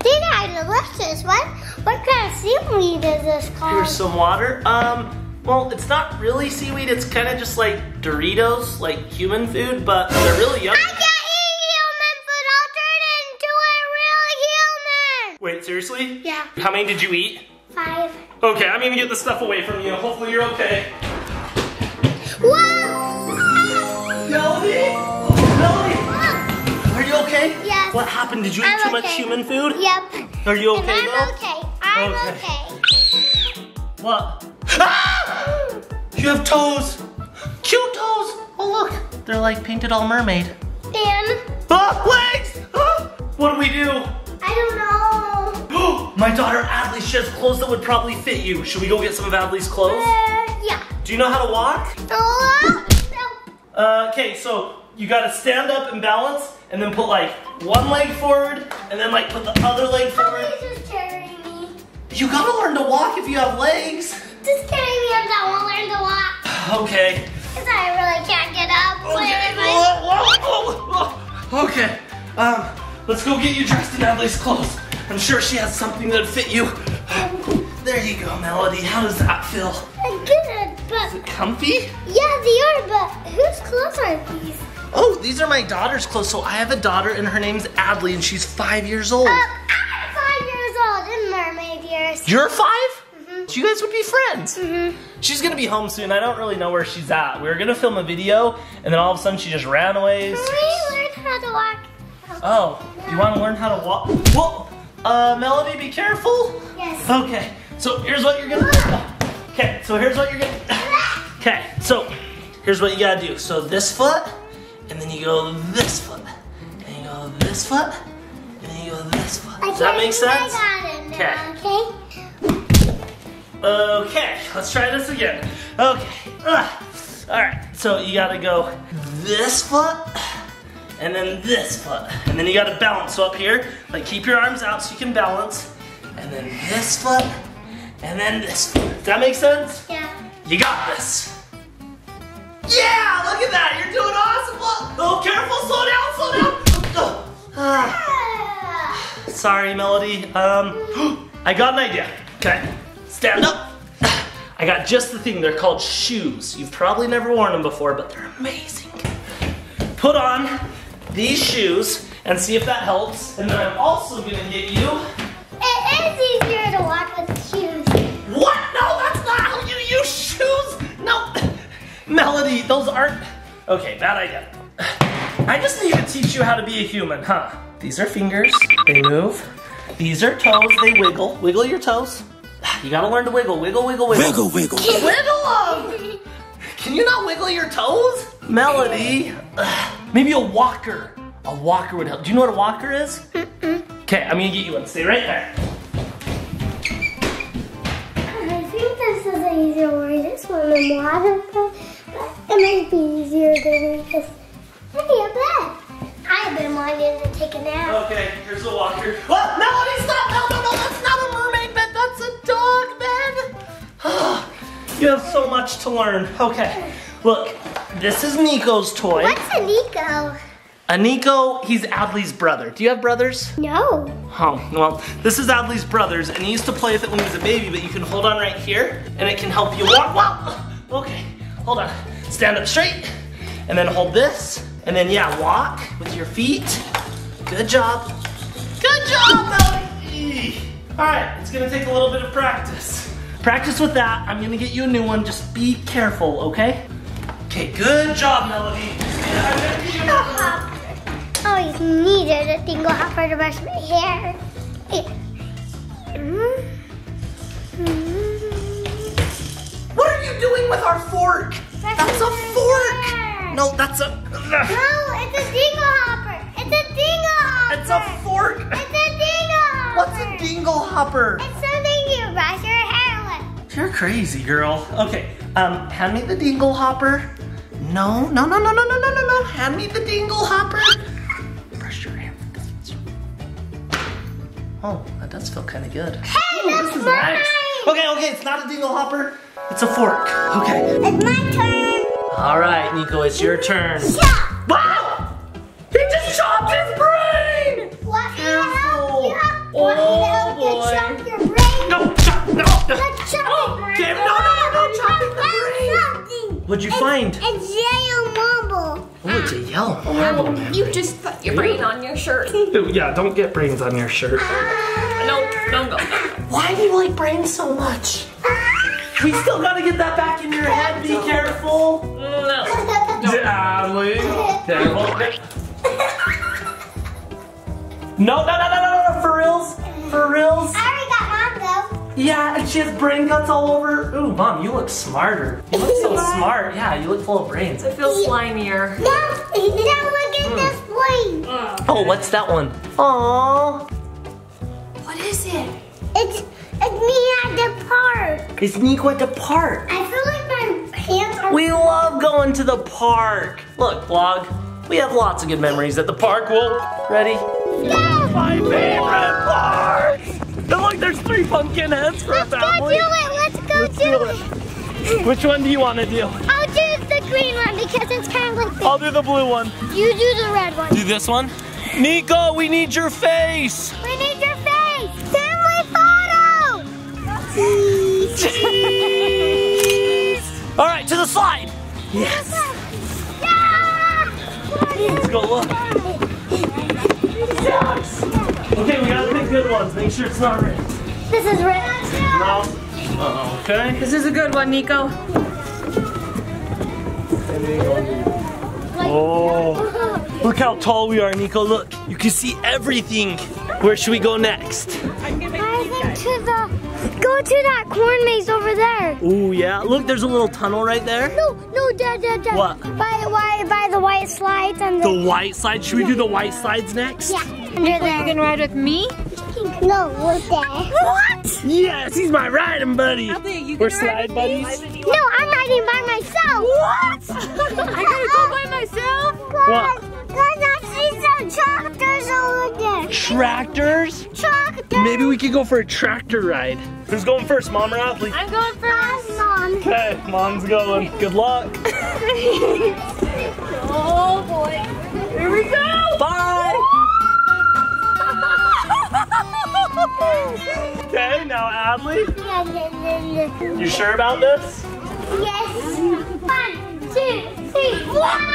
S1: These are delicious. What what kind of seaweed is this called?
S2: Here's some water. Um, well, it's not really seaweed. It's kind of just like Doritos, like human food, but they're really yummy.
S1: I can't eat human food. I'll turn into a real human.
S2: Wait, seriously?
S1: Yeah.
S2: How many did you eat?
S1: Five.
S2: Okay, I'm gonna get the stuff away from you. Hopefully you're okay.
S1: Whoa!
S2: Melody? Melody? Are you okay?
S1: Yes.
S2: What happened? Did you eat
S1: I'm
S2: too much human food?
S1: Yep.
S2: Are you
S1: And
S2: okay
S1: I'm
S2: though?
S1: okay. I'm
S2: Okay.
S1: okay.
S2: What? Ah! <laughs> You have toes. Cute toes. Oh look, they're like painted all mermaid.
S1: And <gasps>
S2: Ah, legs! Ah! What do we do?
S1: I don't know. <gasps>
S2: My daughter Adley, she has clothes that would probably fit you. Should we go get some of Adley's clothes?
S1: Uh, yeah.
S2: Do you know how to walk?
S1: Oh, no.
S2: Uh, okay, so you gotta stand up and balance, and then put like one leg forward, and then like put the other leg forward.
S1: Somebody's just carrying me.
S2: You gotta learn to walk if you have legs.
S1: Just carry me up. I won't learn to walk.
S2: Okay.
S1: Because I really can't get up.
S2: Okay.
S1: Where am I?
S2: Whoa, whoa, whoa. Okay. Um, let's go get you dressed in Adley's clothes. I'm sure she has something that'd fit you. There you go, Melody. How does that feel?
S1: Good, but Is it
S2: Comfy?
S1: yeah, they are. But whose clothes are these?
S2: Oh, these are my daughter's clothes. So I have a daughter, and her name's Adley, and she's five years old.
S1: Um, I'm five years old in mermaid years.
S2: You're 5 You guys would be friends.
S1: Mhm.
S2: She's gonna be home soon. I don't really know where she's at. We were gonna film a video, and then all of a sudden she just ran away.
S1: Can we learn how to walk?
S2: Oh, you want to learn how to walk? Whoa, uh, Melody, be careful.
S1: Yes.
S2: Okay, so here's what you're gonna do. Okay, so here's what you're gonna. Okay, so here's what you gotta do. So this foot, and then you go this foot, and you go this foot, and then you go this foot. Does that make sense?
S1: I got it
S2: Okay.
S1: okay?
S2: Okay, let's try this again. Okay. Ugh. All right, so you gotta go this foot and then this foot. And then you gotta balance. So up here, like keep your arms out so you can balance. And then this foot and then this foot. Does that make sense?
S1: Yeah.
S2: You got this. Yeah, look at that. You're doing awesome. Look. Oh, careful. Slow down, slow down. Ah.
S1: Ah.
S2: Sorry, Melody. Um, <gasps> I got an idea. Okay, stand up. I got just the thing. They're called shoes. You've probably never worn them before, but they're amazing. Put on these shoes and see if that helps. And then I'm also gonna get you.
S1: It is easier to walk with shoes.
S2: What? No, that's not how you use shoes. No, Melody, those aren't. Okay, bad idea. I just need to teach you how to be a human, huh? These are fingers. They move. These are toes. They wiggle. Wiggle your toes. You gotta learn to wiggle. Wiggle, wiggle, wiggle.
S5: Wiggle, wiggle.
S2: Wiggle them! <laughs> Can you not wiggle your toes? Melody, <sighs> maybe a walker. A walker would help. Do you know what a walker is? Okay, I'm gonna get you one. Stay right there.
S1: I think this is an easier way to swim in water, but but it might be easier than just maybe a bed. I've been wanting to take a nap.
S2: Okay, here's the walker. Oh, Melody, stop! No, no, no, that's not a mermaid bed. That's a dog bed. Ah, you have so much to learn. Okay, look, this is Niko's toy.
S1: What's a Niko?
S2: A Niko, he's Adley's brother. Do you have brothers?
S1: No.
S2: Oh, well, this is Adley's brothers, and he used to play with it when he was a baby, but you can hold on right here, and it can help you walk. Wow! Okay, hold on. Stand up straight, and then hold this, and then, yeah, walk with your feet. Good job. Good job, Melody! All right, it's gonna take a little bit of practice. Practice with that. I'm gonna get you a new one. Just be careful, okay? Okay, good job, Melody. And I'm gonna get you another one.
S1: I always needed a dingle hopper to brush my hair. Here. Mm. Mm.
S2: What are you doing with our fork? That's a fork! No, that's a.
S1: No, it's a dingle hopper. It's a dingle hopper.
S2: It's a fork.
S1: It's a hopper.
S2: What's a dingle hopper?
S1: It's something you brush your hair with.
S2: You're crazy, girl. Okay, um, hand me the dingle hopper. No, no, no, no, no, no, no, no, no. Hand me the dingle hopper. Brush your hair. Oh, that does feel kind of good.
S1: Hey, that's mine.
S2: Nice. Okay, okay, it's not a dingle hopper. It's a fork. Okay.
S1: It's my turn.
S2: All right, Niko, it's your turn.
S1: Chop.
S2: Wow! He just chopped his brain!
S1: What the
S2: Careful.
S1: Hell? Yeah.
S2: Oh,
S1: What the hell?
S2: Oh,
S1: boy. Chop your brain.
S2: No, chop, no.
S1: Let's chop
S2: Oh,
S1: it.
S2: Kim, no, no, no, no, chopping the brain.
S1: Something.
S2: What'd you
S1: It's-
S2: find?
S1: It's yellow marble.
S2: Oh, it's a yellow ah. marble.
S3: You just put your brain on your shirt. <laughs>
S2: Ooh, yeah, don't get brains on your shirt. Ah.
S3: No, don't go.
S2: Why do you like brains so much? We still gotta get that back in your head. Be careful.
S3: No.
S2: Ah, Sadly. Careful. <laughs> No, no, no, no, For.
S1: I already got mine though.
S2: Yeah, and she has brain guts all over. Ooh, mom, you look smarter. You look so smart. Yeah, you look full of brains.
S3: It feels slimier.
S1: No, now look at hmm. this brain. Uh.
S2: Oh, what's that one? Aww.
S3: What is it?
S1: It's it's me at the park.
S2: It's Niko at the park.
S1: I feel like my hands are.
S2: We love going to the park. Look, vlog. We have lots of good memories at the park. Well, ready? My favorite park. And look, there's three pumpkin heads for a family.
S1: Let's go do it. Let's go
S2: Let's
S1: do
S2: do
S1: it.
S2: Which one do you want to do?
S1: I'll do the green one because it's kind of like this.
S2: I'll do the blue one.
S1: You do the red one.
S2: Do this one. Niko, we need your face.
S1: We need your face. Family photo.
S2: All right, to the slide. Yes. Yeah. Let's go look. Yes. Okay, we gotta pick good ones. Make sure it's not red.
S1: This is red.
S2: No. Uh, okay.
S3: This is a good one, Niko.
S2: Oh, look how tall we are, Niko. Look, you can see everything. Where should we go next?
S1: I think to the go to that corn maze over there.
S2: Ooh, yeah. Look, there's a little tunnel right there.
S1: No, no, Dad, Dad, Dad.
S2: What?
S1: By by by the white slides and the,
S2: The white slide. Should we do the white slides next?
S1: yeah under
S3: You
S1: there.
S3: can ride with me?
S1: No, we're there. What?
S2: Yes, he's my riding buddy.
S3: you
S2: We're slide buddies.
S1: No, I'm riding by myself. What? <laughs>
S3: I gotta go by myself?
S2: What?
S1: Guys, I see some tractors over there.
S2: Tractors?
S1: Tractors.
S2: Maybe we could go for a tractor ride. Who's going first, mom or Adley?
S3: I'm going first.
S1: Mom.
S2: Okay, mom's going. Good luck. <laughs> <laughs>
S3: Oh boy.
S2: Okay, now Adley,
S1: Yes.
S2: you sure about this?
S1: One, two, three. Wow!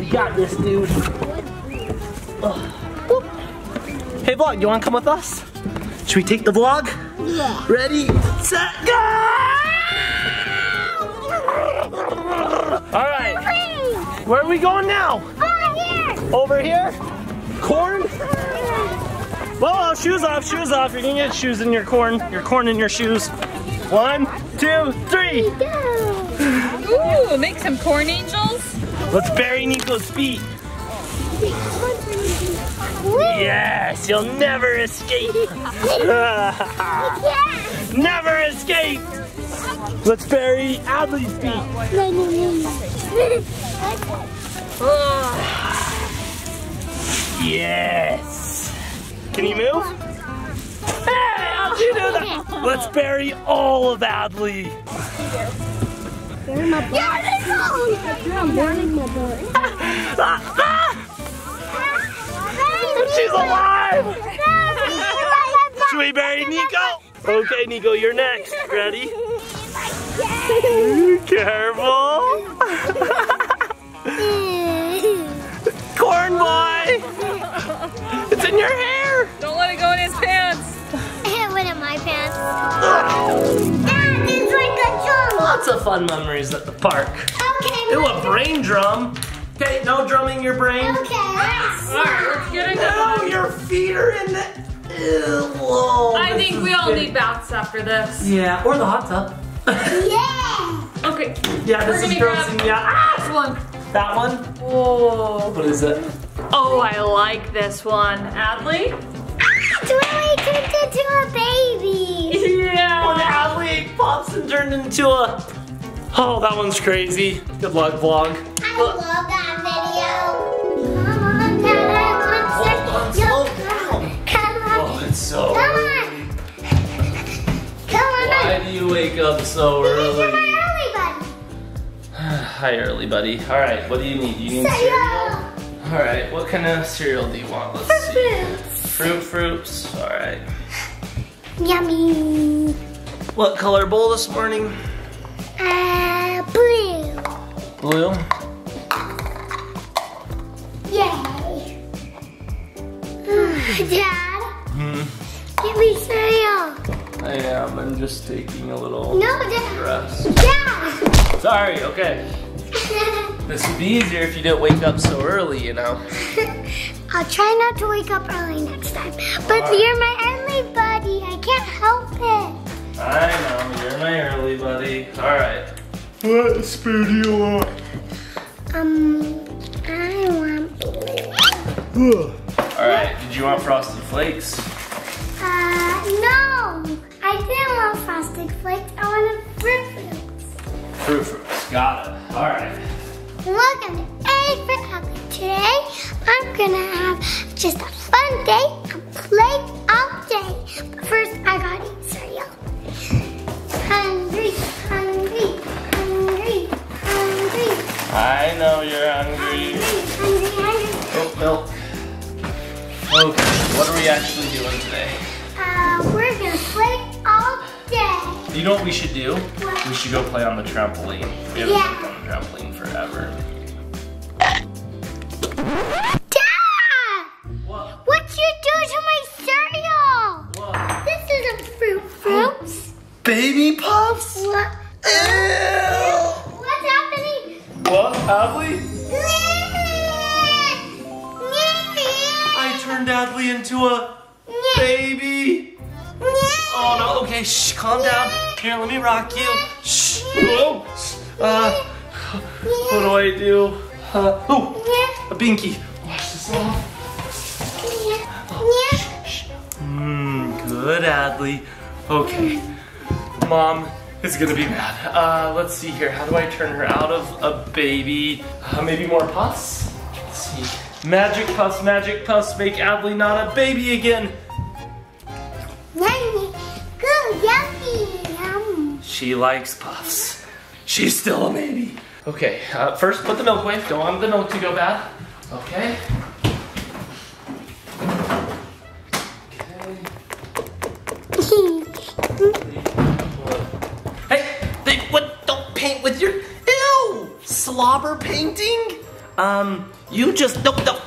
S2: You got this, dude. Hey, vlog, you wanna come with us? Should we take the vlog?
S1: Yeah.
S2: Ready, set, go! All right, where are we going now?
S1: Oh, Over here.
S2: Over here? Corn? Whoa, whoa, shoes off, shoes off. You're gonna get shoes in your corn, your corn in your shoes. One, two, three.
S3: Ooh, make some corn angels.
S2: Let's bury Niko's feet. Yes, you'll never escape. <laughs> never escape. Let's bury Adley's feet. <laughs> Yes. Can you move? Hey, how'd you do that? Let's bury all of Adley. Bury my butt. Yeah, I'm burning my boy. She's alive. Should we bury Niko? Okay, Niko, you're next. Ready? Careful. <laughs> Corn boy. <laughs> It's in your hair.
S3: Don't let it go in his pants.
S1: It went in my pants. <laughs> Dad, it's like a drum.
S2: Lots of fun memories at the park.
S1: Okay.
S2: Ooh, a brain drum. Okay, no drumming your brain.
S1: Okay.
S3: All right, let's get it
S2: No,
S3: going.
S2: your feet are in the. Ew, whoa,
S3: I think we all
S2: big.
S3: need baths after this.
S2: Yeah, or the hot tub. <laughs>
S1: Yeah.
S3: Okay.
S2: Yeah, this
S3: We're
S2: is
S3: gonna grab-
S2: grossing me. Ah!
S3: This one.
S2: That one?
S3: Whoa.
S2: What is it?
S3: Oh, I like this one. Adley?
S1: It's really turned into a baby.
S2: When
S3: Yeah.
S2: Adley pops and turned into a. Oh, that one's crazy. Good luck, vlog.
S1: I love that video. Come on, Dad.
S2: Hold oh, on, slow down.
S1: Come on.
S2: Oh, it's so.
S1: Come on. Come on.
S2: Why do you wake up so early?
S1: My early buddy.
S2: Hi, early buddy. All right, what do you need? You need cereal.
S1: Cereal.
S2: All right, what kind of cereal do you want? Let's see.
S1: Fruits.
S2: Fruit, fruits. All right.
S1: Yummy.
S2: What color bowl this morning?
S1: Uh, blue.
S2: Blue.
S1: Yay. <sighs> Dad,
S2: Hmm.
S1: give me cereal.
S2: I am. I'm just taking a little
S1: No, Dad.
S2: rest.
S1: Dad.
S2: Sorry. Okay. This would be easier if you didn't wake up so early. You know. <laughs>
S1: I'll try not to wake up early next time. But
S2: Alright.
S1: you're my early buddy. I can't help it.
S2: I know. You're my early buddy. All right. What spoon do you want?
S1: Um, I want.
S2: All right. Did you want frosted flakes?
S1: Uh, no. I didn't want frosted flakes. I wanted fruit flakes.
S2: Fruit fruits. Got it. All right.
S1: Look, I'm A for apple. Today, I'm gonna have just a fun day and play all day. But first, I gotta eat cereal. Hungry, hungry, hungry, hungry,
S2: I know you're hungry.
S1: hungry, hungry, hungry.
S2: Oh, milk. Okay. What are we actually doing today?
S1: Uh, we're gonna play all day.
S2: You know what we should do?
S1: What?
S2: We should go play on the trampoline. We haven't
S1: Yeah.
S2: played on the trampoline forever.
S1: Dad!
S2: What?
S1: What you do to my cereal?
S2: What?
S1: This isn't fruit fruits.
S2: Baby puffs?
S1: What?
S2: Ew.
S1: What's happening?
S2: What, Adley? I turned Adley into a baby. Okay, shh, calm down. Here, let me rock you. Shh. Whoa. Uh, what do I do? Uh, oh, a binky. Wash this off. Mmm, good, Adley. Okay, mom is gonna be mad. Uh, let's see here. How do I turn her out of a baby? Uh, maybe more puffs? Let's see. Magic puffs, magic puffs, make Adley not a baby again.
S1: Yummy, yum.
S2: She likes puffs. She's still a baby. Okay, uh, first put the milk away. Don't want the milk to go bad. Okay. Hey, they what? Don't paint with your ew slobber painting. Um, you just don't don't.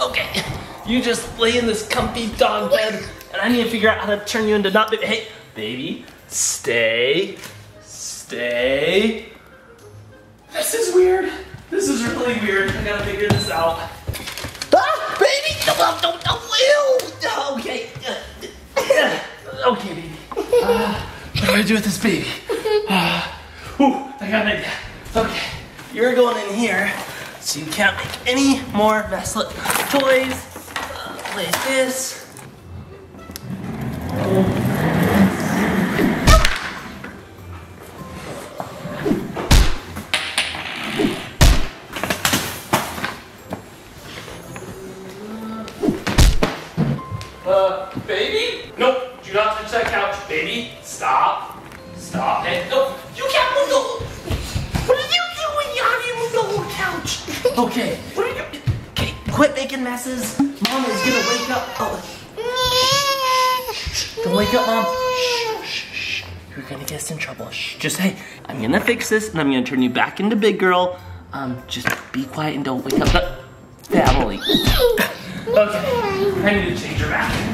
S2: Okay, you just lay in this comfy dog bed, and I need to figure out how to turn you into not baby. Hey, baby, stay, stay. This is weird. This is really weird. I gotta figure this out. Ah, baby! No, no, no, no, ew! Okay. Okay, baby. Uh, what do I do with this baby? Uh, ooh, I got an idea. Okay, you're going in here, so you can't make any more Veslet toys. Uh, like this. Uh, baby? Nope, do not touch that couch. Baby, stop. Stop it. No, you can't move the What are you doing? How do you move the whole couch? Okay, what are you Okay, quit making messes. Mom is gonna wake up. Oh, don't wake up, Mom. Shh, shh, shh. You're gonna get us in trouble. Shh. Just hey, I'm gonna fix this and I'm gonna turn you back into big girl. Um, just be quiet and don't wake up the family. <laughs> Okay, I need to change her back.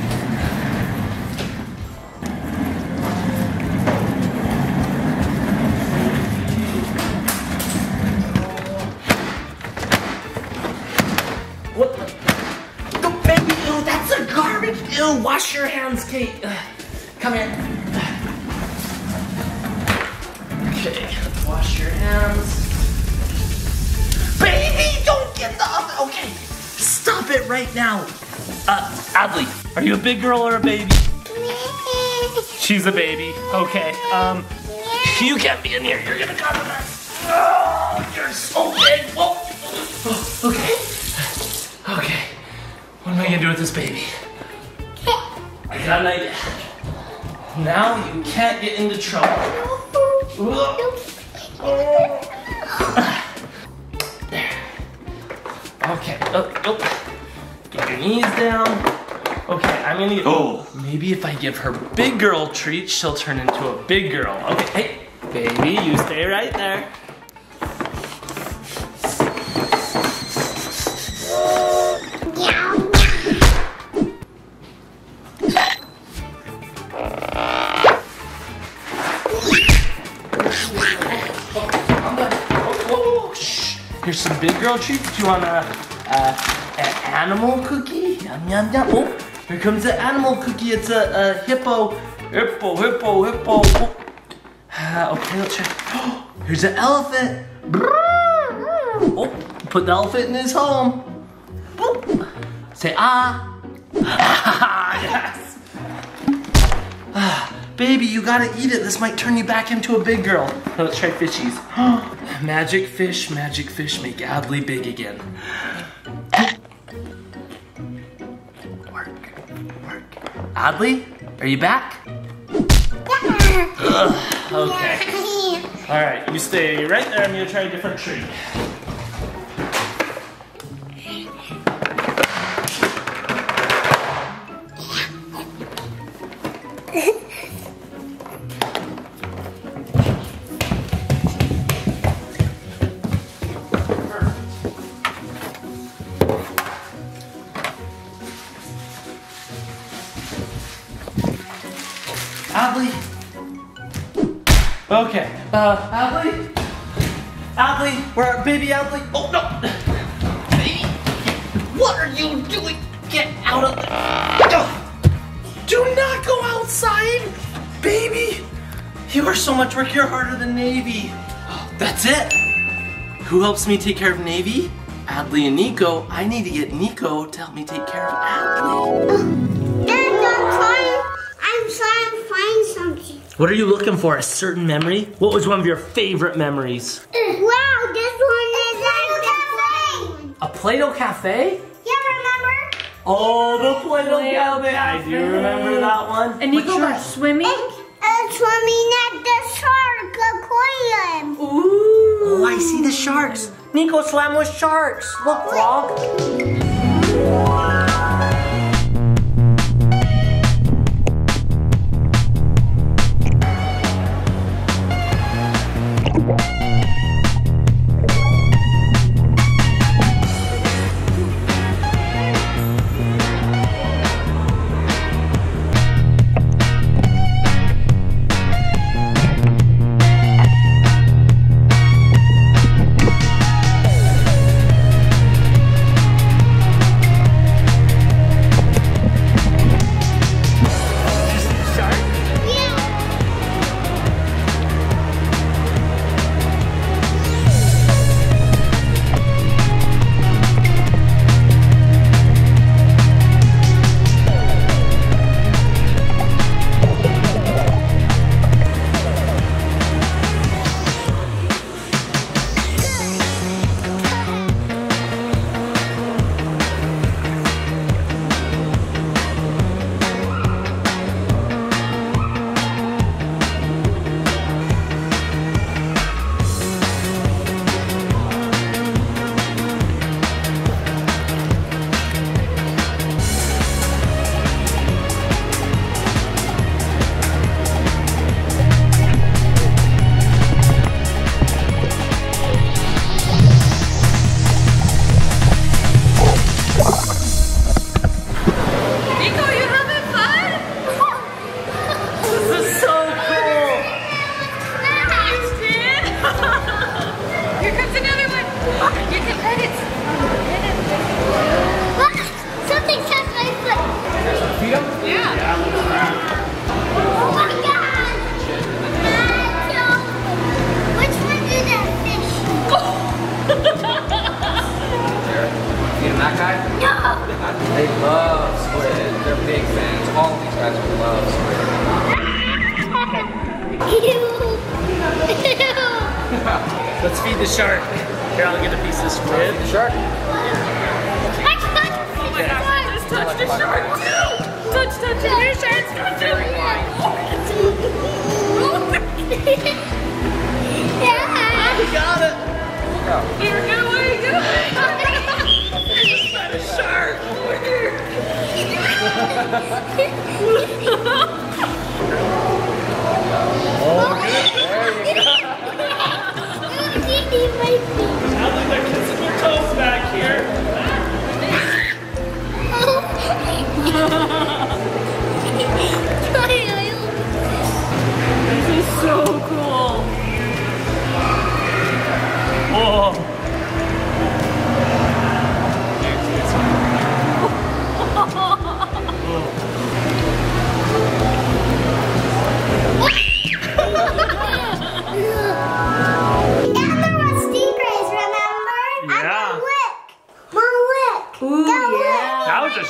S2: Wash your hands, Kate. Come here. Okay, wash your hands. Baby, don't get the oven. Okay, stop it right now. Uh, Adley, are you a big girl or a baby? She's a baby. Okay. Um, you get me in here. You're gonna cover that. Oh, you're so big. Whoa. Oh, okay. Okay. What am I gonna do with this baby? I got an idea. Now you can't get into trouble. There. Okay. Oh, oh. Get your knees down. Okay, I'm gonna get. Oh. Maybe if I give her big girl treats, she'll turn into a big girl. Okay, hey, baby, you stay right there. Some big. Do you want a, a, an animal cookie? Yum, yum, yum. Oh, here comes the animal cookie. It's a, a hippo. Hippo, hippo, hippo. Oh. Ah, okay, let's try. <gasps> here's an elephant. Oh, put the elephant in his home. Boop. Say ah. <laughs> yes. Baby, you gotta eat it. This might turn you back into a big girl. Let's try fishies. <gasps> magic fish, magic fish, make Adley big again. Work, work. Adley, are you back? Ugh, okay. <laughs> All right, you stay right there. I'm gonna try a different treat. Work. You're harder than Navey. That's it. Who helps me take care of Navey? Adley and Niko. I need to get Niko to help me take care of Adley.
S1: Dad, I'm trying, I'm trying to find something.
S2: What are you looking for? A certain memory? What was one of your favorite memories?
S1: Wow, this one is like the plane.
S2: A Play-Doh cafe?
S1: Yeah, remember?
S2: Oh, the Play-Doh
S3: Play-Doh
S2: cafe. I do remember that one.
S3: And Niko
S2: Which
S3: went
S2: one?
S3: swimming.
S2: Oh, see the sharks. Niko swam with sharks. Look, Frog.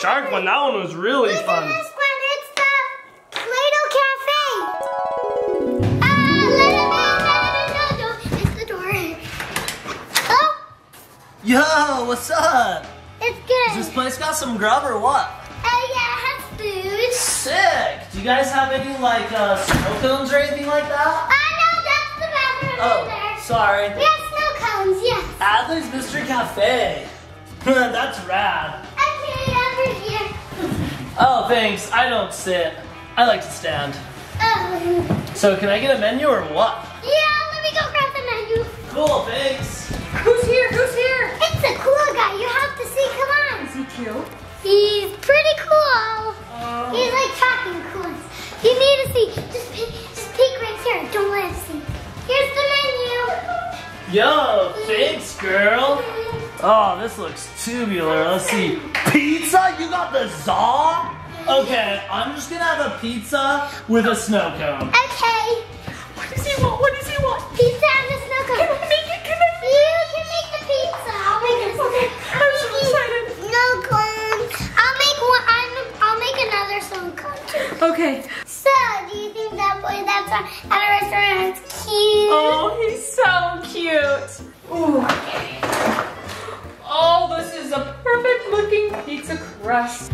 S6: Shark one. That one was really
S1: Look
S6: fun.
S1: this one. It's the Play-Doh Cafe. Ah, little man, no, no, no. It's the door. Oh,
S2: Yo, what's up?
S1: it's good.
S2: Does this place got some grub or what?
S1: Oh, yeah, it has food.
S2: Sick! Do you guys have any like uh, snow cones or anything like that?
S1: Ah, no, that's the bathroom
S2: Oh,
S1: over there.
S2: sorry.
S1: We have snow cones, yes.
S2: Adley's Mystery Cafe. That's rad.
S1: Okay, over here.
S2: Oh, thanks. I don't sit. I like to stand.
S1: Oh, <laughs>
S2: So can I get a menu or what?
S1: yeah, let me go grab the menu.
S2: Cool, thanks.
S3: Who's here? Who's here?
S1: It's a cool guy. You have to see. Come on.
S3: Is he cute?
S1: He's pretty cool. Oh. He's like talking cool. You need to see. Just peek, just peek right here. Don't let him see. Here's the menu.
S2: Yo, thanks, girl. Oh, this looks tubular. Let's see. Pizza? You got the za? Okay, I'm just gonna have a pizza with a snow cone.
S1: Okay.
S3: What does he want? What does he want?
S1: Pizza and the snow cone.
S3: Can I make it? Can I make
S1: You can make the pizza. I'll make the
S3: Okay, I'm so excited.
S1: snow cone. I'll make one. I'm, I'll make another snow cone too.
S3: Okay.
S1: So, do you think that boy that's at a restaurant is cute?
S3: Oh, he's so cute. Ooh. Oh, this is a perfect looking pizza crust.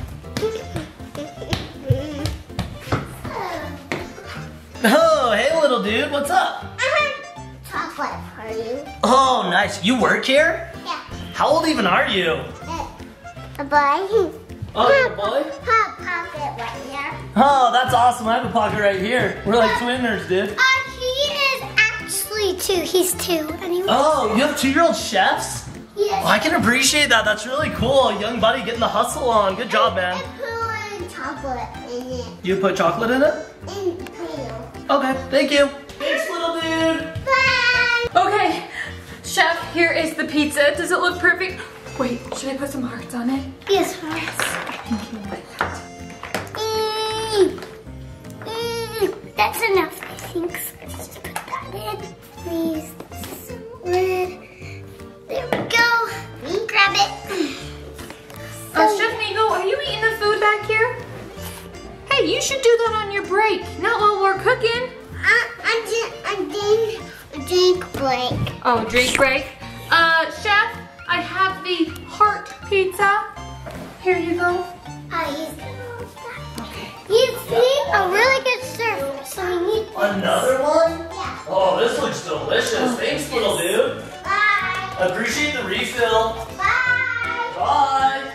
S2: Oh, hey, little dude, what's up?
S1: Uh-huh. Chocolate for you.
S2: Oh, nice. You work here?
S1: Yeah.
S2: How old even are you?
S1: Uh, A boy.
S2: Oh, you're a boy?
S1: Hot pocket right here.
S2: Oh, that's awesome. I have a pocket right here. We're like twinners, dude.
S1: Uh, he is actually two. He's two. And
S2: Oh, you have two-year-old chefs?
S1: Yes.
S2: Well, I can appreciate that. That's really cool. Young buddy getting the hustle on. Good job, man.
S1: I put chocolate in it.
S2: You put chocolate in it?
S1: In Play-Doh.
S2: Okay, thank you. Thanks, little dude.
S1: Bye.
S3: Okay, chef, here is the pizza. Does it look perfect? Wait, should I put some hearts on it?
S1: Yes, yes.
S3: Thank you like that.
S1: Mm. Mm. That's enough, I think. So
S3: you should do that on your break, not while we're cooking.
S1: I, I, I did a drink break.
S3: Oh, drink break. Uh, chef, I have the heart pizza. Here you go.
S1: Oh, he's gonna love that.
S3: Okay.
S1: You see, a really good surf. So we need
S2: Another one?
S1: Yeah.
S2: Oh, this looks delicious. Thanks, little dude.
S1: Bye.
S2: Appreciate the refill.
S1: Bye.
S2: Bye.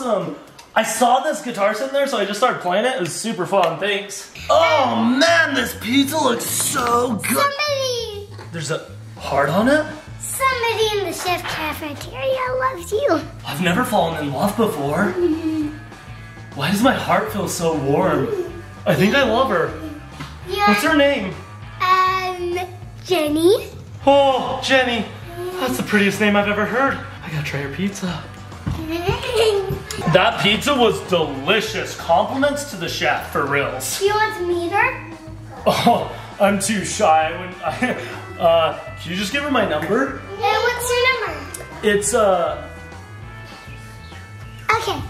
S2: Awesome. I saw this guitar sitting there, so I just started playing it. It was super fun. Thanks. Oh, man, this pizza looks so good.
S1: Somebody,
S2: There's a heart on it?
S1: somebody in the chef cafeteria loves you.
S2: I've never fallen in love before. Why does my heart feel so warm? I think I love her.
S1: You're,
S2: What's her name?
S1: Um, Jenny.
S6: Oh, Jenny. That's the prettiest name I've ever heard. I gotta try your pizza.
S2: That pizza was delicious. Compliments to the chef for reals.
S1: Do you want to meet her?
S2: Oh, I'm too shy. When <laughs> I, uh, can you just give her my number?
S1: And what's your number?
S2: It's uh.
S1: Okay.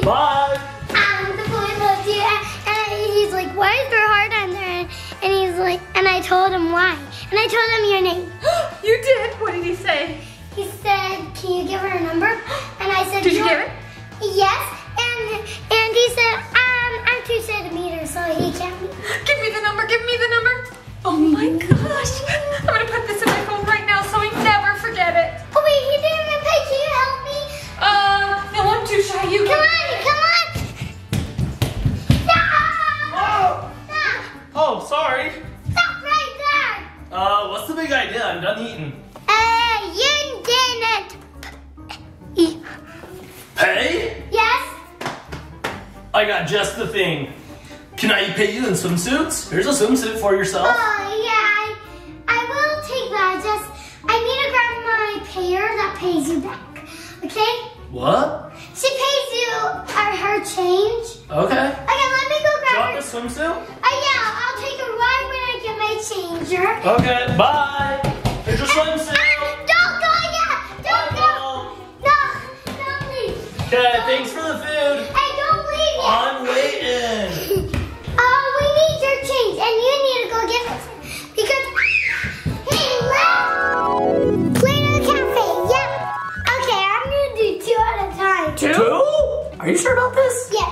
S1: <laughs>
S2: Bye.
S1: um, the boy loves you, and, and he's like, "Why is there heart on there?" And he's like, and I told him why, and I told him your name. <gasps>
S3: You did? What did he say?
S1: He said, "Can you give her a number?" And
S3: Did you
S1: "Sure."
S3: give it?
S1: Yes. And and he said, "Um, I'm too shy to meet her, so he can't."
S3: Give me the number, give me the number. Oh my gosh. I'm gonna put this in my phone right now so I never forget it.
S1: Oh wait, he didn't even pay. Can you help me?
S3: Uh, no, I'm too shy. You
S1: Come on, come on. Stop! Stop!
S2: Oh, sorry.
S1: Stop right there!
S2: Uh, what's the big idea? I'm done eating. I got just the thing. Can I pay you in swimsuits? Here's a swimsuit for yourself.
S1: Oh, yeah, I, I will take that. Just, I need to grab my payer that pays you back. Okay?
S2: What?
S1: She pays you uh, her change.
S2: Okay.
S1: Okay, let me go
S2: Do you
S1: grab
S2: want
S1: her.
S2: the swimsuit?
S1: Uh, yeah, I'll take her right when I get my changer.
S2: Okay, bye. Here's your swimsuit.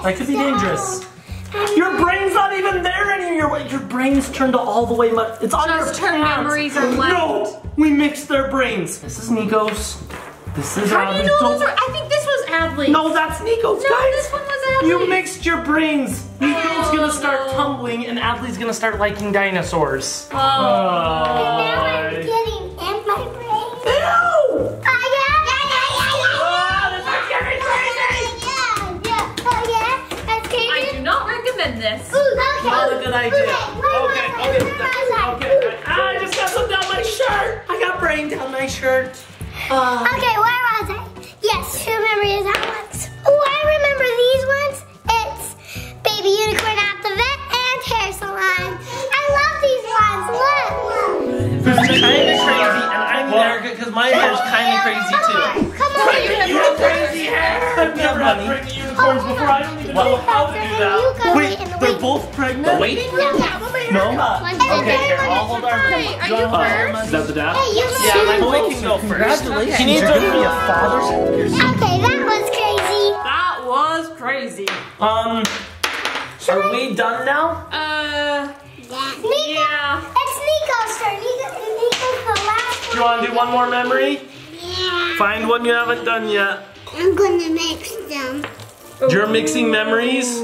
S2: That could be
S1: So,
S2: dangerous. Your brain's not even there anymore. Your, your brain's turned all the way. Mu- it's on
S3: Just
S2: your
S3: her
S2: pants.
S3: memories are left.
S2: No, we mixed their brains. This is Niko's. This is
S3: How do you know
S2: Don't-
S3: those are? I think this was Adley.
S2: No, that's Niko's,
S3: No,
S2: guys.
S3: this one was Adley.
S2: You mixed your brains. Niko's
S3: Oh,
S2: gonna start
S3: no.
S2: tumbling, and Adley's gonna start liking dinosaurs.
S3: Oh.
S2: Good idea.
S1: Okay,
S2: Okay, okay, okay. Ah, I just got some down my shirt. I got brain down my shirt. Ah.
S1: Okay, where was I? Yes, who remembers that once. Oh, I remember these ones. It's Baby Unicorn at the vet and hair salon. I love these ones. Look.
S2: This is kind of crazy, and I'm there because my hair's kind of crazy too.
S1: Come on.
S2: You have crazy hair. I've never had pregnant unicorns before. I don't even know how to do that. Wait, they're both pregnant. Waiting? No. Okay, here, I'll hold our
S3: Hey, are you first?
S7: Is that the dad?
S1: Hey, you
S2: Yeah, my boy can go first. He needs to be a father.
S1: Okay, that was crazy.
S3: That was crazy.
S2: Um, are we done now?
S3: Uh,
S1: Niko,
S3: yeah.
S1: it's Niko's turn. Niko, Niko's the last
S2: Do you want to do one more memory?
S1: Yeah.
S2: Find one you haven't done yet.
S1: I'm gonna mix them.
S2: You're mixing memories?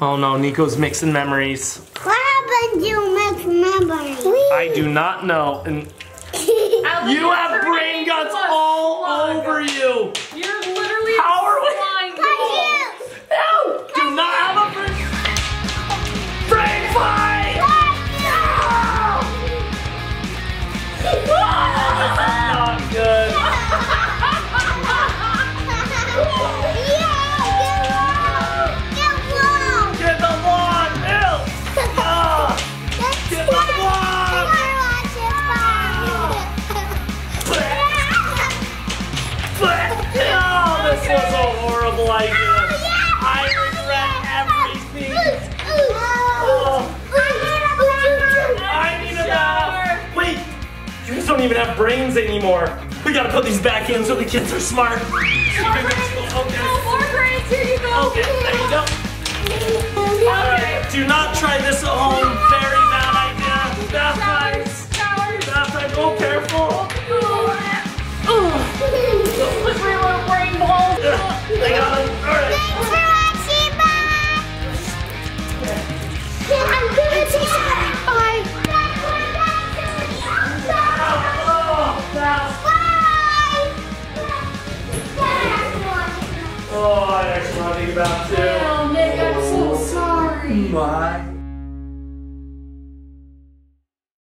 S2: Oh no, Niko's mixing memories.
S1: What happened to mix memories?
S2: I do not know. And <laughs> you have
S3: turning
S2: brain guts
S3: a
S2: all
S3: slug.
S2: over you.
S3: You're literally
S2: How are we-
S3: flying
S2: No! Do not have a brain. Brain fight! Not <laughs> don't even have brains anymore. We gotta put these back in so the kids are smart. Okay, No,
S3: More brains, here you go.
S2: okay, there you go. Alright, do not try this at home. Very bad idea. Bath times. Bath times. Oh, careful.
S3: Slippery little brain balls.
S2: I got him. Alright.
S1: Thanks for watching, I'm gonna
S2: Oh, I actually want to take a bath too.
S3: Oh, Nick, I'm so sorry.
S2: My